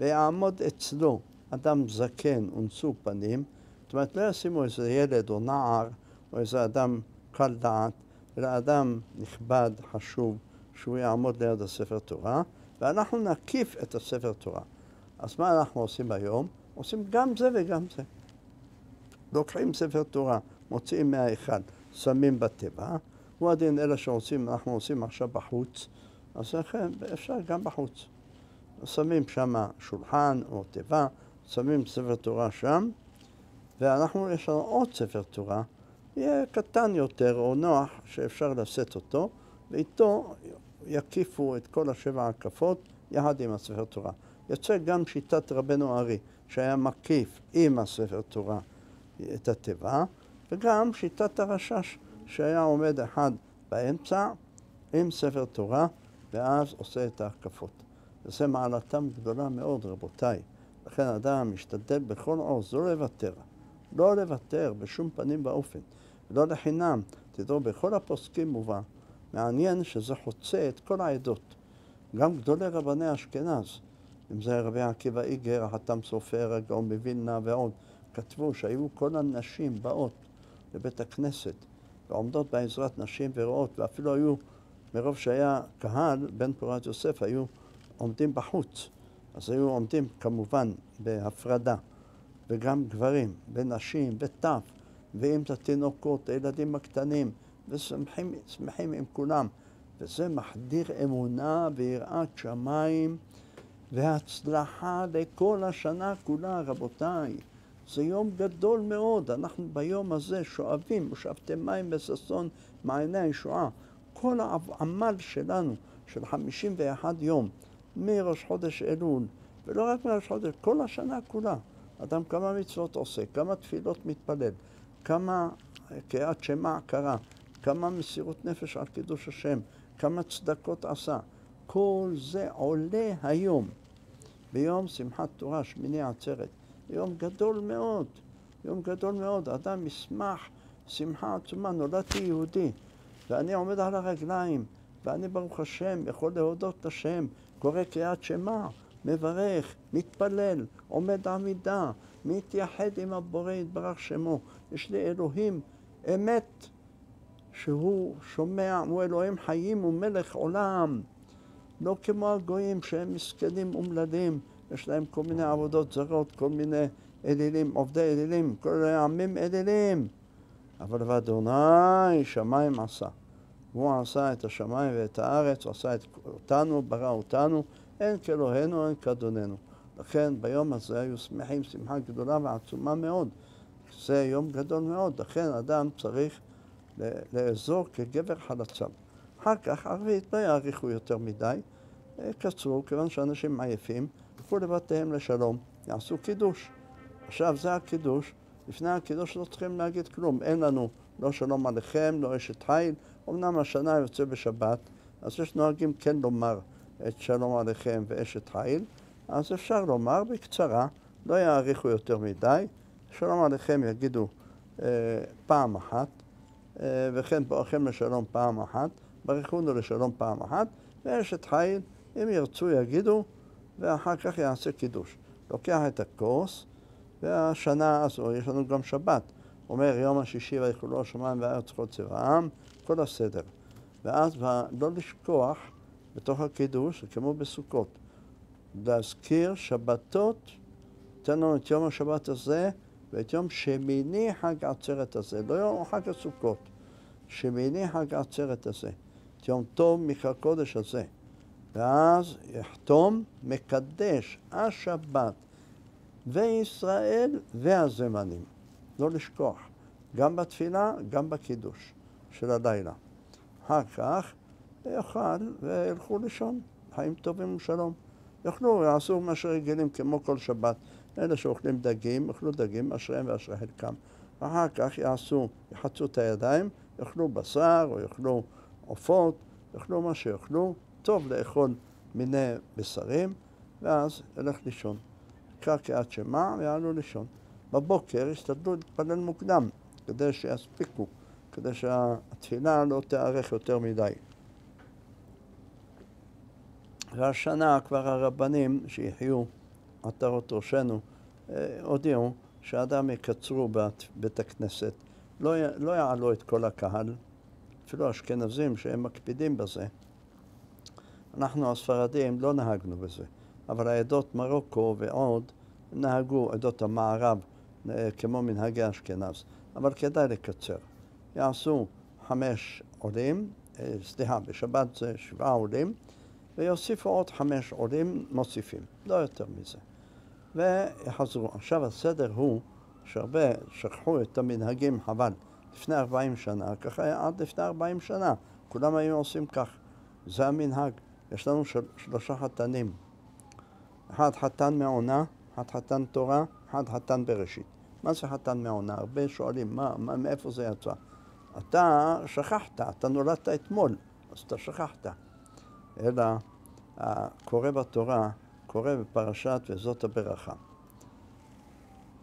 B: ויעמוד אצלו אדם זקן ונשוא פנים, זאת אומרת לא ישימו איזה ילד או נער או איזה אדם קל דעת, אלא אדם נכבד, חשוב, שהוא יעמוד ליד הספר תורה, ואנחנו נקיף את הספר תורה. אז מה אנחנו עושים היום? עושים גם זה וגם זה. לוקחים ספר תורה, מוציאים מההיכל, שמים בתיבה, הוא הדין אלה שעושים, אנחנו עושים עכשיו בחוץ, אז לכן אפשר גם בחוץ. שמים שם שולחן או תיבה, שמים ספר תורה שם, ואנחנו, יש לנו עוד ספר תורה, יהיה קטן יותר או נוח שאפשר לשאת אותו, ואיתו יקיפו את כל השבע הקפות יחד עם הספר תורה. יוצא גם שיטת רבנו ארי, שהיה מקיף עם הספר תורה את התיבה, וגם שיטת הרשש, שהיה עומד אחד באמצע עם ספר תורה, ואז עושה את ההקפות. וזו מעלתם גדולה מאוד, רבותיי. לכן אדם משתדל בכל עוז לא לוותר. לא לוותר בשום פנים ואופן. לא לחינם. תדעו, בכל הפוסקים מובא. מעניין שזה חוצה את כל העדות. גם גדולי רבני אשכנז, אם זה רבי עקיבא איגר, החתם סופר, הגאון מווילנה ועוד, כתבו שהיו כל הנשים באות לבית הכנסת ועומדות בעזרת נשים ורואות, ואפילו היו, מרוב שהיה קהל, בן פורת יוסף, היו עומדים בחוץ. אז היו עומדים כמובן בהפרדה, וגם גברים, ונשים, וטף, ואם זה תינוקות, הילדים הקטנים, ושמחים עם כולם. וזה מחדיר אמונה ויראת שמיים והצלחה לכל השנה כולה, רבותיי. זה יום גדול מאוד, אנחנו ביום הזה שואבים, ושאבתם מים בששון מעייני הישועה. כל העמל שלנו, של חמישים ואחד יום, מראש חודש אלול, ולא רק מראש חודש, כל השנה כולה. אדם כמה מצוות עושה, כמה תפילות מתפלל, כמה קריאת שמע קרא, כמה מסירות נפש על קידוש השם, כמה צדקות עשה. כל זה עולה היום, ביום שמחת תורה, שמיני עצרת. יום גדול מאוד, יום גדול מאוד. אדם ישמח. שמחה עצומה, נולדתי יהודי, ואני עומד על הרגליים, ואני ברוך השם יכול להודות לשם, קורא קריאת שמע, מברך, מתפלל, עומד עמידה, מתייחד עם הבורא יתברך שמו. יש לי אלוהים. אמת שהוא שומע, הוא אלוהים חיים ומלך עולם. לא כמו הגויים שהם מסכנים אומללים, יש להם כל מיני עבודות זרות, כל מיני אלילים, עובדי אלילים, כל העמים אלילים. אבל ואדוני שמיים עשה. הוא עשה את השמיים ואת הארץ, הוא עשה את אותנו, ברא אותנו, אין כאלוהינו, אין כאדוננו. לכן ביום הזה היו שמחים שמחה גדולה ועצומה מאוד. זה יום גדול מאוד, לכן אדם צריך לאזור כגבר חלציו. אחר כך ערבית לא יאריכו יותר מדי, קצרו, כיוון שאנשים עייפים, ילכו לבתיהם לשלום, יעשו קידוש. עכשיו זה הקידוש, לפני הקידוש לא צריכים להגיד כלום, אין לנו לא שלום עליכם, לא אשת חיל, אמנם השנה יוצא בשבת, אז יש נוהגים כן לומר את שלום עליכם ואשת חיל, אז אפשר לומר בקצרה, לא יאריכו יותר מדי, שלום עליכם יגידו אה, פעם אחת, אה, וכן בואכם לשלום פעם אחת, ברכונו לשלום פעם אחת, ואשת חיל, אם ירצו יגידו, ואחר כך יעשה קידוש. לוקח את הכוס, והשנה הזו, יש לנו גם שבת, אומר יום השישי ויכולו השמיים והארץ כל צבעם, כל הסדר. ואז לא לשכוח בתוך הקידוש, כמו בסוכות, להזכיר שבתות, תן לנו את יום השבת הזה ואת יום שמיני חג העצרת הזה, לא יום חג הסוכות, שמיני חג העצרת הזה, את יום טוב מחג הזה. ואז יחתום מקדש השבת וישראל והזמנים. לא לשכוח, גם בתפילה, גם בקידוש של הלילה. אחר כך יאכל וילכו לישון, חיים טובים ושלום. יאכלו, יעשו מה שרגילים כמו כל שבת. אלה שאוכלים דגים, יאכלו דגים, אשריהם ואשרי חלקם. אחר כך יעשו, יחצו את הידיים, יאכלו בשר או יאכלו עופות, יאכלו מה שיאכלו, טוב לאכול מיני בשרים, ואז ילך לישון. יקרא קריאת שמע ויעלו לישון. בבוקר ישתדלו להתפלל מוקדם, כדי שיספיקו, כדי שהתפילה לא תארך יותר מדי. והשנה כבר הרבנים שיחיו עטרות ראשנו אה, הודיעו שאדם יקצרו בבית הכנסת, לא, לא יעלו את כל הקהל, אפילו אשכנזים שהם מקפידים בזה. אנחנו הספרדים לא נהגנו בזה, אבל העדות מרוקו ועוד נהגו, עדות המערב, אה, כמו מנהגי אשכנז, אבל כדאי לקצר. יעשו חמש עולים, אה, סליחה, בשבת זה שבעה עולים, ויוסיפו עוד חמש עולים מוסיפים, לא יותר מזה. ויחזרו. עכשיו הסדר הוא שהרבה שכחו את המנהגים, חבל, לפני ארבעים שנה, ככה היה עד לפני ארבעים שנה, כולם היו עושים כך. זה המנהג. יש לנו של, שלושה חתנים. אחד חתן מעונה, אחד חתן תורה, אחד חתן בראשית. מה זה חתן מעונה? הרבה שואלים, מה, מה, מאיפה זה יצא? אתה שכחת, אתה נולדת אתמול, אז אתה שכחת. אלא קורא בתורה, קורא בפרשת וזאת הברכה.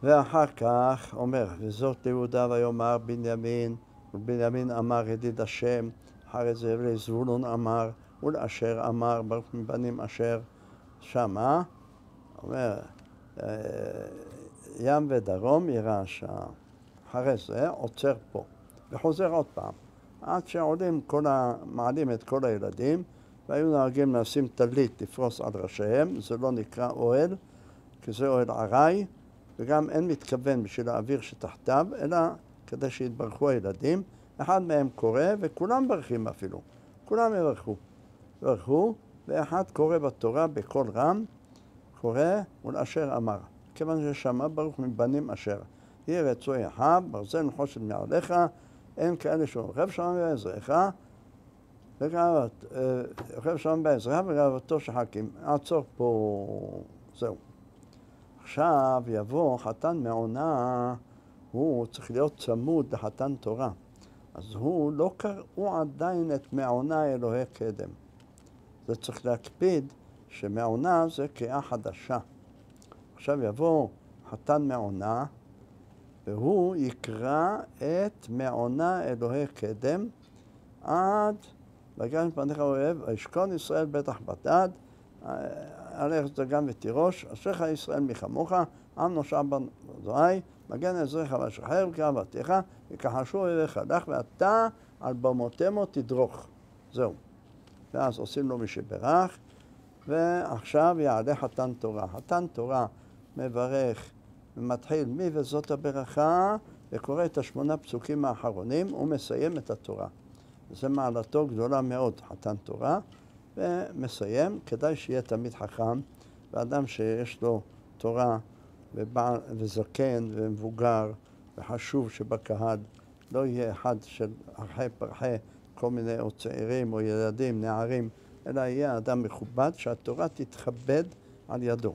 B: ואחר כך אומר, וזאת ליהודה ויאמר בנימין, ובנימין אמר ידיד השם, אחרי זה לזבולון אמר, ולאשר אמר, ברוך מבנים אשר שמה, אומר, אה, ים ודרום יראה השעה. אחרי זה עוצר פה, וחוזר עוד פעם, עד שעולים כל ה... מעלים את כל הילדים, והיו נוהגים לשים טלית לפרוס על ראשיהם, זה לא נקרא אוהל, כי זה אוהל ארעי, וגם אין מתכוון בשביל האוויר שתחתיו, אלא כדי שיתברכו הילדים. אחד מהם קורא, וכולם מברכים אפילו, כולם יברכו. יברכו, ואחד קורא בתורה בקול רם, קורא ולאשר אמר. כיוון ששמע ברוך מבנים אשר. יהיה רצוי אחיו, ברזל נחושת מעליך, אין כאלה שאומרים, שם ועזרך, וגאוות, רב שלום בעזרא וגאוותו של חכים. עצור פה, זהו. עכשיו יבוא חתן מעונה, הוא צריך להיות צמוד לחתן תורה. אז הוא, לא קראו עדיין את מעונה אלוהי קדם. זה צריך להקפיד שמעונה זה קריאה חדשה. עכשיו יבוא חתן מעונה, והוא יקרא את מעונה אלוהי קדם עד ויגן מפניך אוהב, וישכון ישראל בטח בדד, הלך דגן ותירוש, אשריך ישראל מחמוך, עם נושע בזרועי, מגן עזריך ואשחרר וקרבתך, וכחשו אליך לך, ואתה על במותמו תדרוך. זהו. ואז עושים לו משברך, ועכשיו יעלה חתן תורה. חתן תורה מברך ומתחיל מי וזאת הברכה, וקורא את השמונה פסוקים האחרונים, ומסיים את התורה. זה מעלתו גדולה מאוד, חתן תורה, ומסיים, כדאי שיהיה תמיד חכם, ואדם שיש לו תורה ובעל, וזקן ומבוגר, וחשוב שבקהל לא יהיה אחד של אחי פרחי כל מיני או צעירים או ילדים, נערים, אלא יהיה אדם מכובד שהתורה תתכבד על ידו.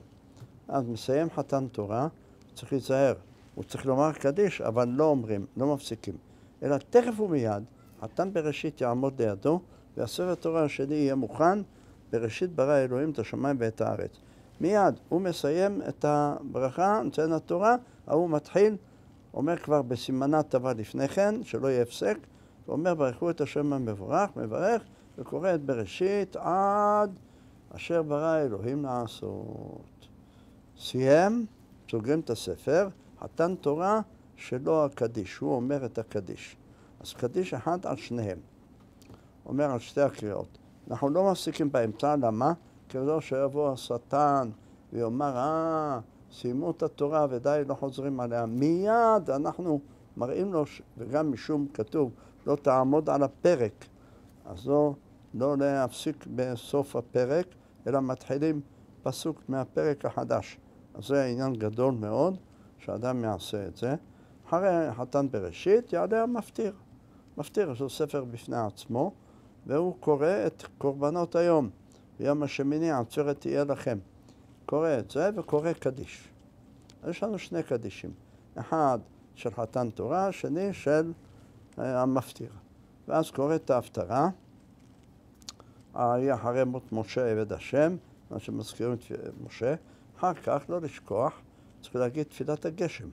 B: אז מסיים חתן תורה, צריך להיזהר, הוא צריך לומר קדיש, אבל לא אומרים, לא מפסיקים, אלא תכף ומיד חתן בראשית יעמוד לידו, והספר תורה השני יהיה מוכן, בראשית ברא אלוהים את השמיים ואת הארץ. מיד הוא מסיים את הברכה, מציין התורה, ההוא מתחיל, אומר כבר בסימנה טבע לפני כן, שלא יהיה הפסק, ואומר ברכו את השם המבורך, מברך, וקורא את בראשית עד אשר ברא אלוהים לעשות. סיים, סוגרים את הספר, חתן תורה שלא הקדיש, הוא אומר את הקדיש. אז קדיש אחד על שניהם. אומר על שתי הקריאות. אנחנו לא מפסיקים באמצע, למה? כזו שיבוא השטן ויאמר, אה, סיימו את התורה ודי לא חוזרים עליה. מיד אנחנו מראים לו, וגם משום כתוב, לא תעמוד על הפרק. אז לא, לא להפסיק בסוף הפרק, אלא מתחילים פסוק מהפרק החדש. אז זה עניין גדול מאוד, שאדם יעשה את זה. אחרי חתן בראשית יעלה המפטיר. מפטיר, לו ספר בפני עצמו, והוא קורא את קורבנות היום. ביום השמיני עצרת תהיה לכם. קורא את זה וקורא קדיש. יש לנו שני קדישים. אחד של חתן תורה, שני של אה, המפטיר. ואז קורא את ההפטרה, יהיה אחרי מות משה עבד השם, מה שמזכירים את משה. אחר כך, לא לשכוח, צריך להגיד תפילת הגשם.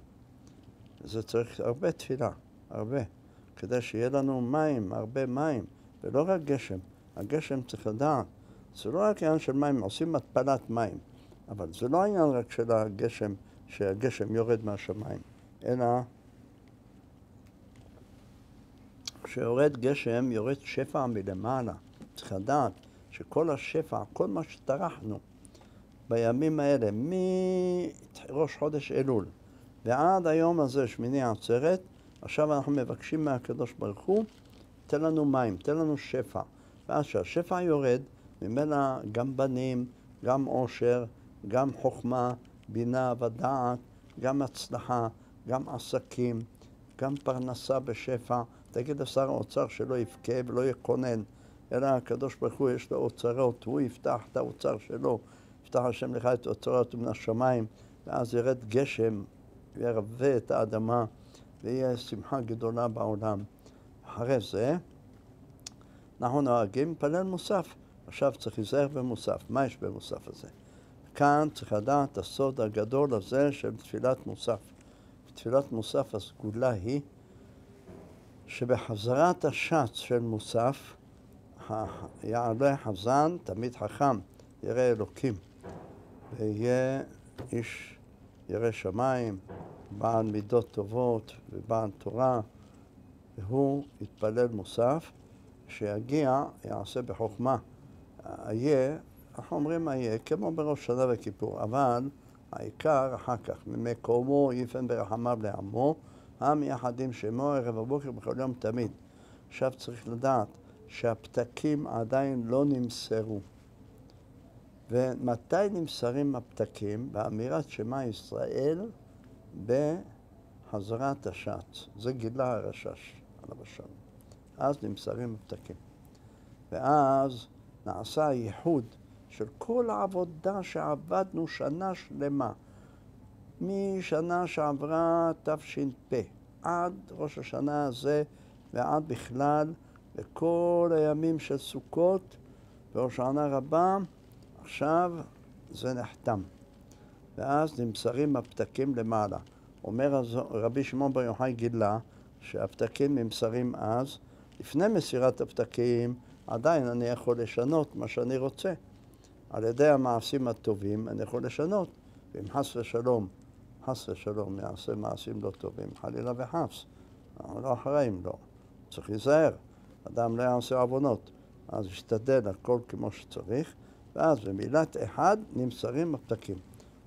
B: זה צריך הרבה תפילה, הרבה, כדי שיהיה לנו מים, הרבה מים, ולא רק גשם. הגשם צריך לדעת, זה לא רק עניין של מים, עושים התפלת מים, אבל זה לא העניין רק של הגשם, שהגשם יורד מהשמיים, אלא כשיורד גשם, יורד שפע מלמעלה. צריך לדעת שכל השפע, כל מה שטרחנו בימים האלה, מראש חודש אלול ועד היום הזה, שמיני עצרת, עכשיו אנחנו מבקשים מהקדוש ברוך הוא, תן לנו מים, תן לנו שפע. ואז כשהשפע יורד, ממילא גם בנים, גם עושר, גם חוכמה, בינה ודעת, גם הצלחה, גם עסקים, גם פרנסה בשפע. תגיד לשר האוצר שלא יבכה ולא יקונן, אלא הקדוש ברוך הוא יש לו אוצרות, הוא יפתח את האוצר שלו, יפתח השם לך את אוצרות מן השמיים, ואז ירד גשם וירווה את האדמה, ויהיה שמחה גדולה בעולם. אחרי זה, אנחנו נוהגים לפלל מוסף. עכשיו צריך להיזהר במוסף. מה יש במוסף הזה? כאן צריך לדעת הסוד הגדול הזה של תפילת מוסף. תפילת מוסף הסגולה היא שבחזרת השץ של מוסף יעלה חזן, תמיד חכם, ירא אלוקים, ויהיה איש ירא שמיים, בעל מידות טובות ובעל תורה, והוא יתפלל מוסף, כשיגיע יעשה בחוכמה. איה, אנחנו אומרים איה, כמו בראש שנה וכיפור, אבל העיקר אחר כך, ממקומו יפן ברחמיו לעמו, עם יחד עם שמו ערב הבוקר בכל יום תמיד. עכשיו צריך לדעת שהפתקים עדיין לא נמסרו. ומתי נמסרים הפתקים? באמירת שמע ישראל בחזרת השץ. זה גילה הרשש עליו השלום. אז נמסרים הפתקים. ואז נעשה הייחוד של כל העבודה שעבדנו שנה שלמה. משנה שעברה תש"פ עד ראש השנה הזה ועד בכלל וכל הימים של סוכות וראש השנה רבה, עכשיו זה נחתם. ואז נמסרים הפתקים למעלה. אומר רבי שמעון בר יוחאי גילה שהפתקים נמסרים אז, לפני מסירת הפתקים עדיין אני יכול לשנות מה שאני רוצה. על ידי המעשים הטובים אני יכול לשנות, ואם חס ושלום חס ושלום יעשה מעשים לא טובים, חלילה וחס. אנחנו לא אחראים לו. צריך להיזהר, אדם לא יעשה עוונות. אז ישתדל הכל כמו שצריך, ואז במילת אחד נמסרים הפתקים.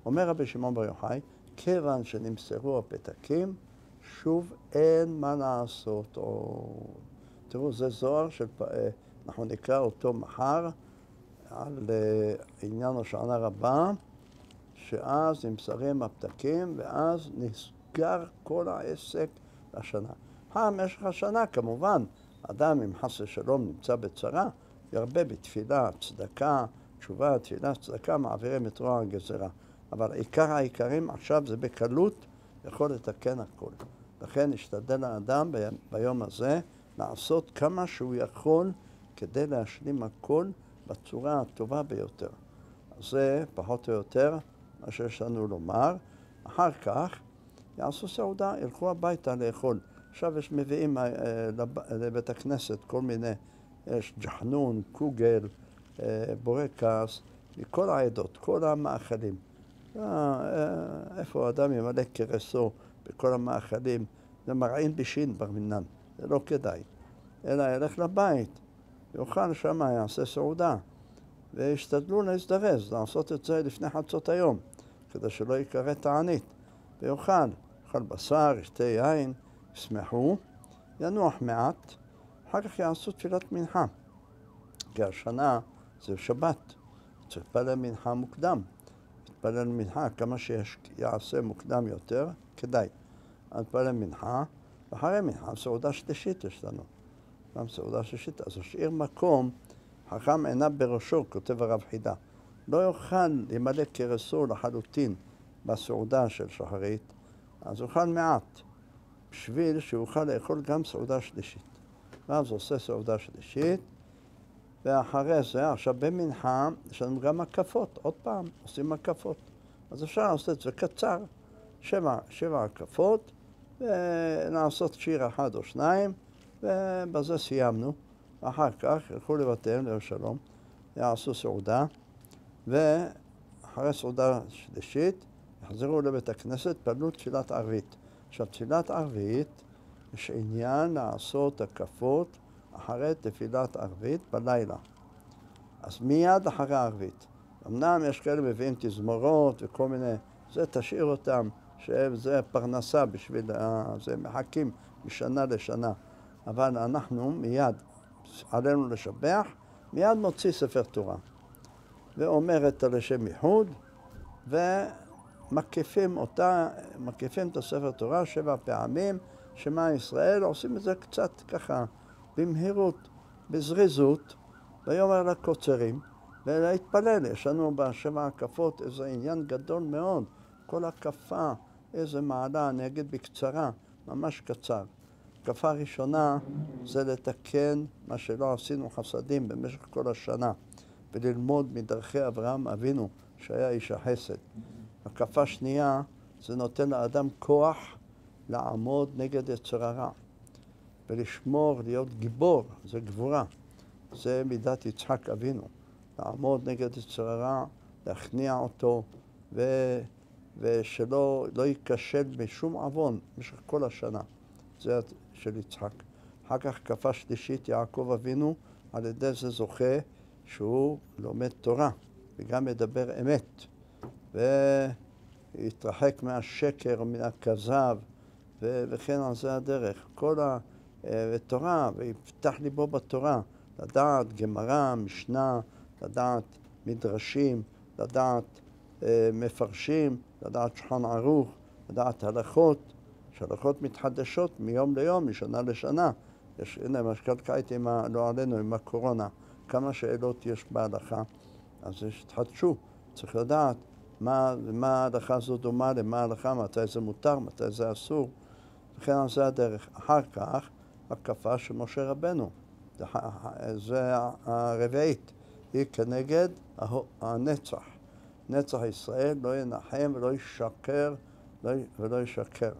B: אומר רבי שמעון בר יוחאי, כיוון שנמסרו הפתקים, שוב אין מה לעשות עוד. תראו, זה זוהר של... אנחנו נקרא אותו מחר על אה, עניין השנה רבה. שאז נמסרים הפתקים ואז נסגר כל העסק לשנה. במשך השנה כמובן, אדם אם חס ושלום נמצא בצרה, ירבה בתפילה, צדקה, תשובה, תפילה, צדקה, מעבירים את רוע הגזרה. אבל עיקר העיקרים עכשיו זה בקלות יכול לתקן הכל. לכן השתדל האדם ביום הזה לעשות כמה שהוא יכול כדי להשלים הכל בצורה הטובה ביותר. זה פחות או יותר מה שיש לנו לומר. אחר כך יעשו סעודה, ילכו הביתה לאכול. עכשיו יש מביאים אה, לבית הכנסת כל מיני, יש ג'חנון, קוגל, אה, בורקס, מכל העדות, כל המאכלים. אה, איפה האדם ימלא קרסו בכל המאכלים, זה מרעין בשין בר מינן, זה לא כדאי. אלא ילך לבית, יאכל שם, יעשה סעודה. וישתדלו להזדרז, לעשות את זה לפני חצות היום. כדי שלא ייקרא תענית, ויאכל, יאכל בשר, ישתה יין, ישמחו, ינוח מעט, אחר כך יעשו תפילת מנחה. כי השנה זה שבת, צריך להתפלל מנחה מוקדם. להתפלל מנחה כמה שיעשה מוקדם יותר, כדאי. להתפלל מנחה, ואחרי מנחה סעודה שלישית יש לנו. גם סעודה שלישית, אז השאיר מקום, חכם עיניו בראשו, כותב הרב חידה. לא יוכל למלא כרסו לחלוטין בסעודה של שחרית, אז אוכל מעט, בשביל שיוכל לאכול גם סעודה שלישית. ואז עושה סעודה שלישית, ואחרי זה, עכשיו במנחה, יש לנו גם הקפות, עוד פעם, עושים הקפות. אז אפשר לעשות את זה קצר, שבע, שבע הקפות, ולעשות שיר אחד או שניים, ובזה סיימנו. אחר כך ילכו לבתיהם לירושלים, יעשו סעודה, ואחרי סעודה שלישית יחזרו לבית הכנסת, פנו תפילת ערבית. עכשיו, תפילת ערבית, יש עניין לעשות הקפות אחרי תפילת ערבית בלילה. אז מיד אחרי הערבית. אמנם יש כאלה מביאים תזמורות וכל מיני, זה תשאיר אותם, שזה פרנסה בשביל, זה מחכים משנה לשנה. אבל אנחנו מיד, עלינו לשבח, מיד מוציא ספר תורה. ואומר את הלשם ייחוד, ומקיפים אותה, מקיפים את הספר תורה שבע פעמים, שמע ישראל, עושים את זה קצת ככה, במהירות, בזריזות, ויאמר לקוצרים, ולהתפלל. יש לנו בשבע הקפות איזה עניין גדול מאוד, כל הקפה, איזה מעלה, אני אגיד בקצרה, ממש קצר. התקפה ראשונה זה לתקן מה שלא עשינו חסדים במשך כל השנה וללמוד מדרכי אברהם אבינו שהיה איש החסד. הקפה שנייה זה נותן לאדם כוח לעמוד נגד יצר הרע ולשמור, להיות גיבור, זה גבורה. זה מידת יצחק אבינו, לעמוד נגד יצר הרע, להכניע אותו ו... ושלא לא ייכשל בשום עוון במשך כל השנה. זה של יצחק. אחר כך קפה שלישית יעקב אבינו, על ידי זה זוכה שהוא לומד תורה וגם מדבר אמת ויתרחק מהשקר, מן הכזב וכן על זה הדרך. כל התורה, ויפתח ליבו בתורה, לדעת גמרא, משנה, לדעת מדרשים, לדעת אה, מפרשים, לדעת שולחן ערוך, לדעת הלכות, שהלכות מתחדשות מיום ליום, משנה לשנה. יש, הנה, מה שקלקלתי, לא עלינו, עם הקורונה, כמה שאלות יש בהלכה, אז יש, תחדשו, צריך לדעת מה, מה ההלכה הזו דומה למה ההלכה, מתי זה מותר, מתי זה אסור, וכן זה הדרך. אחר כך, הקפה של משה רבנו, זה, זה הרביעית, היא כנגד הנצח. נצח ישראל לא ינחם ולא ישקר לא ולא ישקר.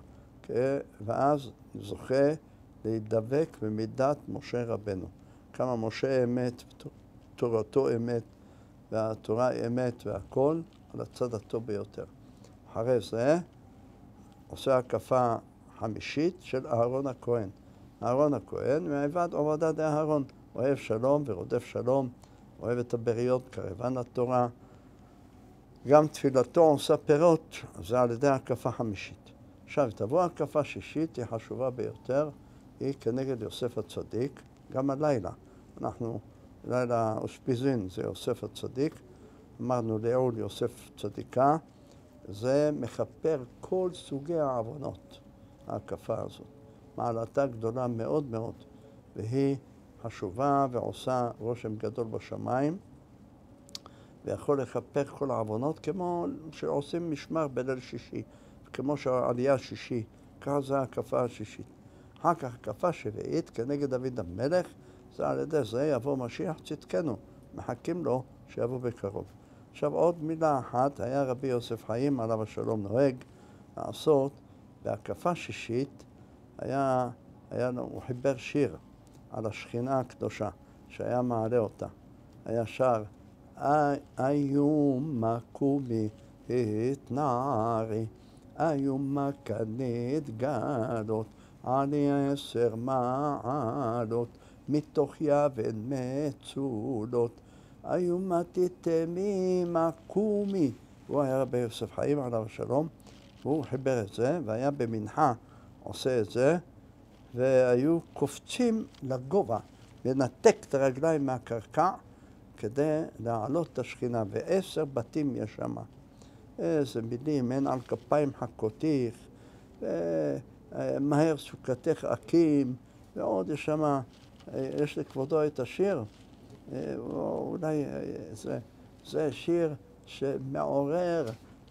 B: ואז זוכה להידבק במידת משה רבנו. כמה משה אמת, תורתו אמת, והתורה אמת והכל על הצד הטוב ביותר. אחרי זה עושה הקפה חמישית של אהרון הכהן. אהרון הכהן מעבד עובדה דאהרון, אוהב שלום ורודף שלום, אוהב את הבריות, קרבן לתורה. גם תפילתו עושה פירות, זה על ידי הקפה חמישית. עכשיו, תבוא הקפה שישית, היא חשובה ביותר, היא כנגד יוסף הצדיק, גם הלילה. אנחנו, לילה אושפיזין זה יוסף הצדיק, אמרנו לעול יוסף צדיקה, זה מכפר כל סוגי העוונות, ההקפה הזאת. מעלתה גדולה מאוד מאוד, והיא חשובה ועושה רושם גדול בשמיים, ויכול לכפר כל העוונות כמו שעושים משמר בליל שישי. כמו שהעלייה השישי, ככה זה ההקפה השישית. אחר כך הקפה שביעית כנגד דוד המלך, זה על ידי זה יבוא משיח צדקנו, מחכים לו שיבוא בקרוב. עכשיו עוד מילה אחת, היה רבי יוסף חיים עליו השלום נוהג לעשות, בהקפה שישית היה, היה לו, הוא חיבר שיר על השכינה הקדושה, שהיה מעלה אותה. היה שר, איום מקומי התנערי איומה כנדגלות, עלי עשר מעלות, מתוך יבן מצולות. איומה תתמי מקומי. הוא היה רבי יוסף חיים עליו השלום, והוא חיבר את זה, והיה במנחה עושה את זה, והיו קופצים לגובה, לנתק את הרגליים מהקרקע כדי להעלות את השכינה, ועשר בתים יש שם. איזה מילים, הן על כפיים חכותיך, מהר סוכתך אקים, ועוד יש שם, יש לכבודו את השיר, אולי זה, זה שיר שמעורר,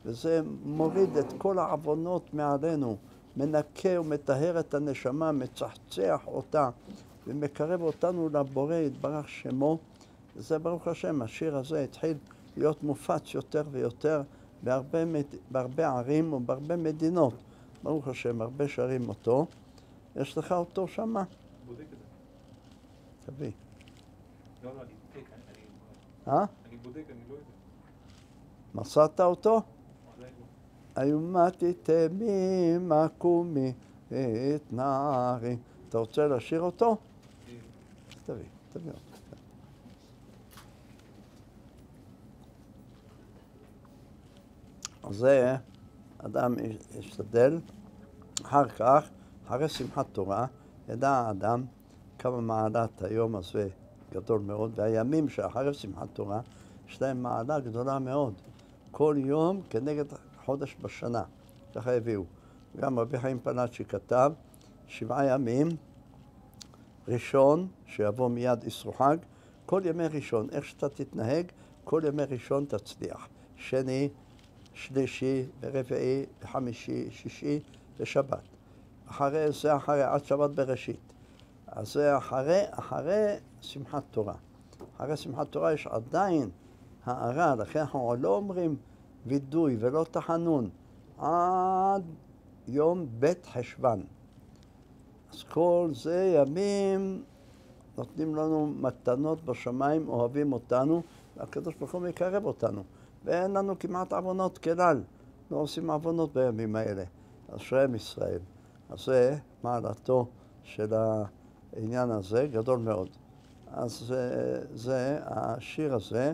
B: וזה מוריד את כל העוונות מעלינו, מנקה ומטהר את הנשמה, מצחצח אותה, ומקרב אותנו לבורא, יתברך שמו. וזה ברוך השם, השיר הזה התחיל להיות מופץ יותר ויותר בהרבה, בהרבה ערים ובהרבה מדינות. ברוך השם, הרבה שרים אותו. יש לך אותו שמה?
A: בודק את זה.
B: תביא.
A: לא, לא, אני בודק, אני...
B: אה?
A: אני בודק, אני לא יודע.
B: מצאת אותו?
A: עדיין לא.
B: איומתי תמי מקומי את נערי. אתה רוצה לשיר אותו? תביא, תביא אותו. זה, אדם ישתדל, אחר כך, אחרי שמחת תורה, ידע האדם כמה מעלת היום הזה גדול מאוד, והימים שאחרי שמחת תורה, יש להם מעלה גדולה מאוד. כל יום כנגד חודש בשנה, ככה הביאו. גם רבי חיים פלאצ'י כתב, שבעה ימים, ראשון, שיבוא מיד אסרו חג, כל ימי ראשון, איך שאתה תתנהג, כל ימי ראשון תצליח. שני, שלישי, ורביעי, וחמישי, שישי ושבת. אחרי זה אחרי, עד שבת בראשית. אז זה אחרי, אחרי שמחת תורה. אחרי שמחת תורה יש עדיין הארה, לכן אנחנו לא אומרים וידוי ולא תחנון עד יום ב' חשוון. אז כל זה ימים נותנים לנו מתנות בשמיים, אוהבים אותנו, והקדוש ברוך הוא מקרב אותנו. ואין לנו כמעט עוונות כלל, לא עושים עוונות בימים האלה. אשריהם ישראל. אז זה מעלתו של העניין הזה, גדול מאוד. אז זה, זה השיר הזה,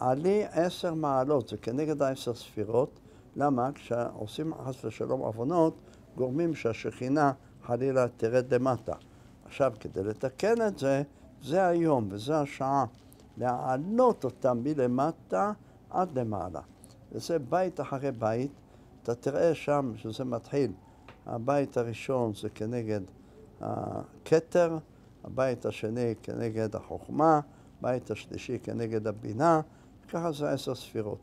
B: עלי עשר מעלות, זה כנגד העשר ספירות. למה? כשעושים חס ושלום עוונות, גורמים שהשכינה חלילה תרד למטה. עכשיו, כדי לתקן את זה, זה היום וזה השעה, להעלות אותם מלמטה עד למעלה. וזה בית אחרי בית, אתה תראה שם שזה מתחיל. הבית הראשון זה כנגד הכתר, הבית השני כנגד החוכמה, הבית השלישי כנגד הבינה, ככה זה עשר ספירות.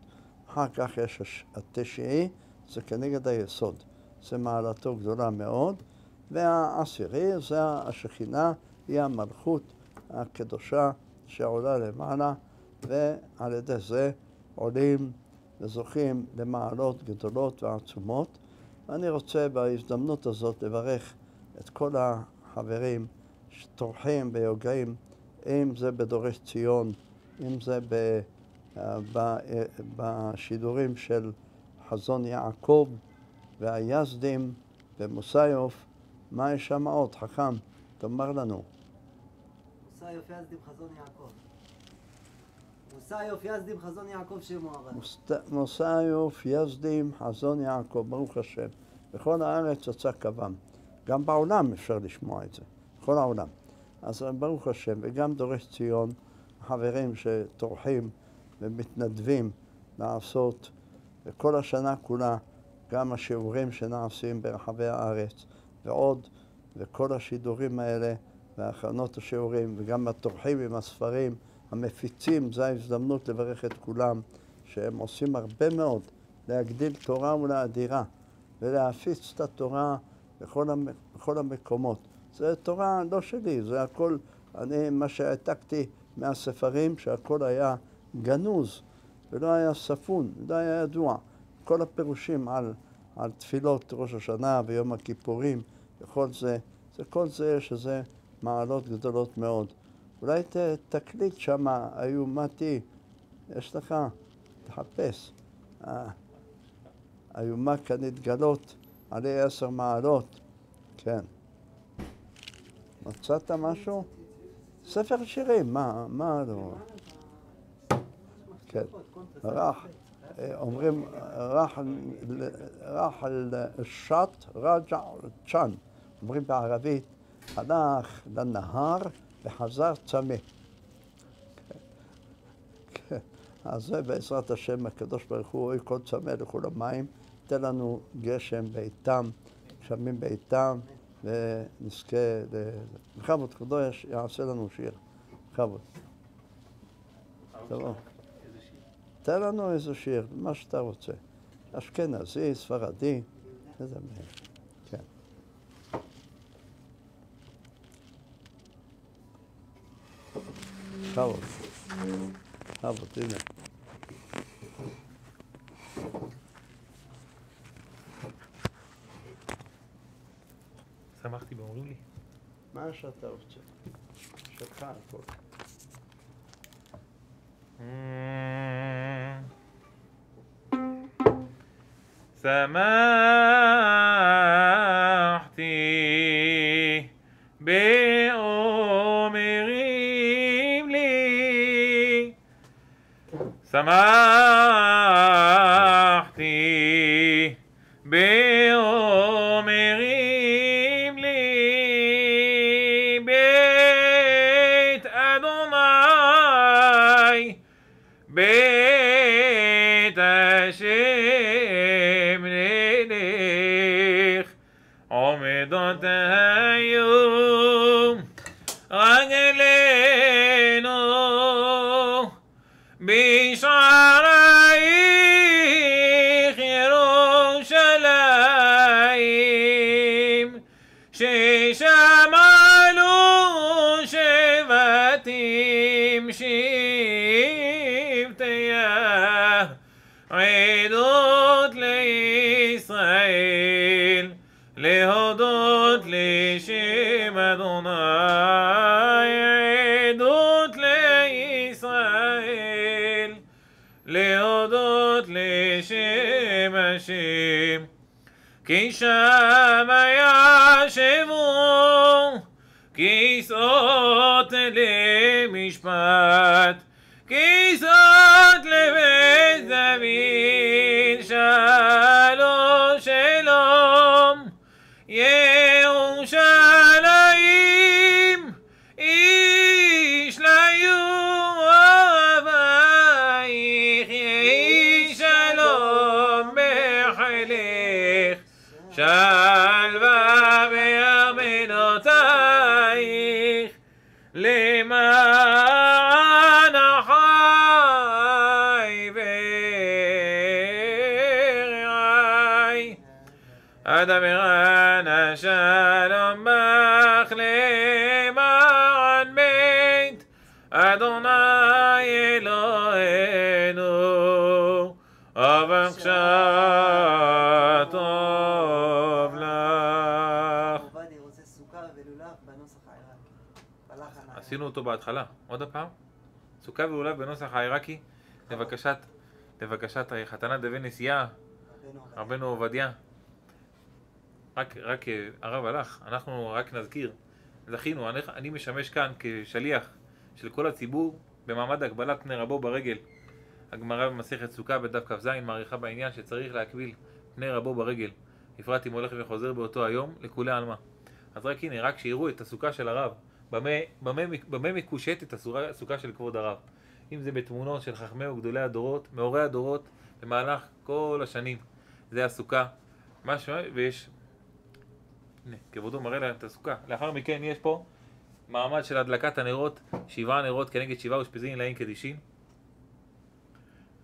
B: אחר כך יש התשיעי, זה כנגד היסוד. זה מעלתו גדולה מאוד. והעשירי זה השכינה, היא המלכות הקדושה שעולה למעלה, ועל ידי זה עולים וזוכים למעלות גדולות ועצומות. ואני רוצה בהזדמנות הזאת לברך את כל החברים שטורחים ויוגעים, אם זה בדורש ציון, אם זה ב, בשידורים של חזון יעקב והיזדים ומוסיוף, מה יש שם עוד, חכם? תאמר לנו.
C: מוסיוף יזדים חזון יעקב. מוסיוף יזדים חזון יעקב שמו הרב.
B: מוסיוף יזדים חזון יעקב, ברוך השם. בכל הארץ יצא קבם. גם בעולם אפשר לשמוע את זה, בכל העולם. אז ברוך השם, וגם דורש ציון, חברים שטורחים ומתנדבים לעשות, וכל השנה כולה, גם השיעורים שנעשים ברחבי הארץ, ועוד, וכל השידורים האלה, והכנות השיעורים, וגם הטורחים עם הספרים, המפיצים, זו ההזדמנות לברך את כולם, שהם עושים הרבה מאוד להגדיל תורה ולאדירה, ולהפיץ את התורה בכל, המ... בכל המקומות. זו תורה לא שלי, זה הכל, אני, מה שהעתקתי מהספרים, שהכל היה גנוז ולא היה ספון, לא היה ידוע. כל הפירושים על, על תפילות ראש השנה ויום הכיפורים וכל זה, זה כל זה שזה מעלות גדולות מאוד. אולי ת, תקליט שם, היו מתי, יש לך, תחפש. היומה כאן התגלות עלי עשר מעלות, כן. מצאת משהו? ספר שירים, מה, מה לא? כן, רח, אומרים רחל שט רג'ע צ'אן, אומרים בערבית, הלך לנהר וחזר צמא. אז זה בעזרת השם, הקדוש ברוך הוא, אוי כל צמא לכו למים, תן לנו גשם בעיתם, גשמים בעיתם, ונזכה. בכבוד קדוש יעשה לנו שיר. בכבוד. טוב. תן לנו איזה שיר, מה שאתה רוצה. אשכנזי, ספרדי, איזה מהם. כן. בכבוד. בכבוד, הנה.
A: שמחתי באומרים לי.
B: מה שאתה רוצה. שלך הכל.
A: שמחתי באומרים לי שמחתי כי אותו בהתחלה, עוד הפעם. סוכה ולולב בנוסח העיראקי, לבקשת, לבקשת חתנת דבי נשיאה,
C: רבנו עובדיה.
A: רק, רק הרב הלך, אנחנו רק נזכיר, זכינו, אני, אני משמש כאן כשליח של כל הציבור במעמד הגבלת פני רבו ברגל. הגמרא במסכת סוכה בדף כ"ז מעריכה בעניין שצריך להקביל פני רבו ברגל, בפרט אם הולך וחוזר באותו היום, לכולי עלמא. אז רק הנה, רק שיראו את הסוכה של הרב, במה, מקושטת הסוכה של כבוד הרב. אם זה בתמונות של חכמי וגדולי הדורות, מאורי הדורות, במהלך כל השנים. זה הסוכה. משהו, ויש... הנה, כבודו מראה להם את הסוכה. לאחר מכן יש פה מעמד של הדלקת הנרות, שבעה נרות כנגד שבעה אושפיזין לעין קדישין.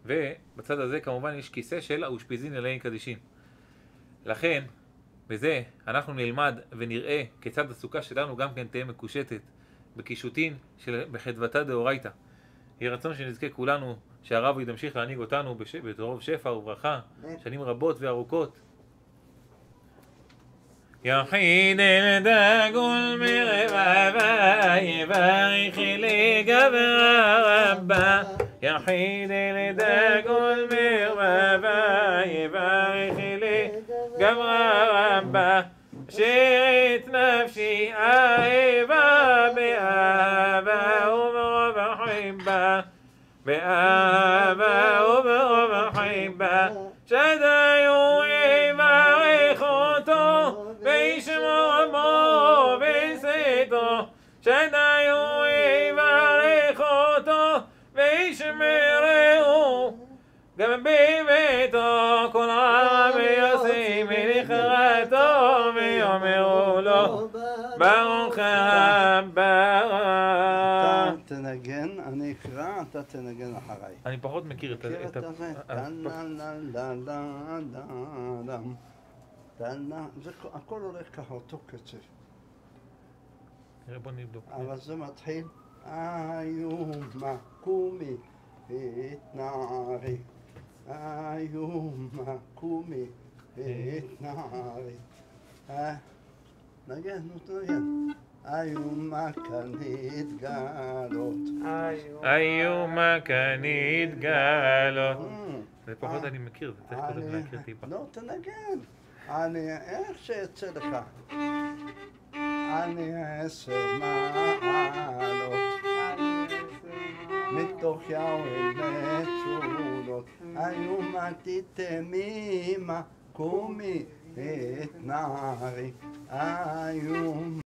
A: ובצד הזה כמובן יש כיסא של האושפיזין לעין קדישין. לכן, בזה אנחנו נלמד ונראה כיצד הסוכה שלנו גם כן תהיה מקושטת בקישוטין של בחדוותה דאורייתא. יהי רצון שנזכה כולנו שהרב ימשיך להנהיג אותנו בש... ברוב שפע וברכה. שנים רבות וארוכות. יחיד אל דגול מרבבה יברך לי גבר רבה יחיד אל דגול מרבבה יברך كم غابة شيت نفسي أيبا بأبا ومحبة بأبا ومحبة הבא
B: אתה תנגן, אחריי.
A: אני פחות מכיר את ה...
B: מכיר
A: את ה-
B: הזה?
A: ה- ה-
B: טה-לה-לה-לה-לה-לה. טה-לה- זה כ- הכל הולך ככה, אותו קצב.
A: בוא נבדוק.
B: אבל זה מתחיל, איומה קומי התנערי, איומה קומי התנערי. אה, נגן, נו תנגן. איומה כאן התגלות.
A: איומה כאן התגלות. זה פחות אני מכיר, זה צריך קודם
B: אני-
A: להכיר טיפה.
B: לא, תנגן. אני, איך שיצא לך. אני עשר מעלות. מתוך יאוהל מצולות, איומה תתמימה, קומי את נערי, איום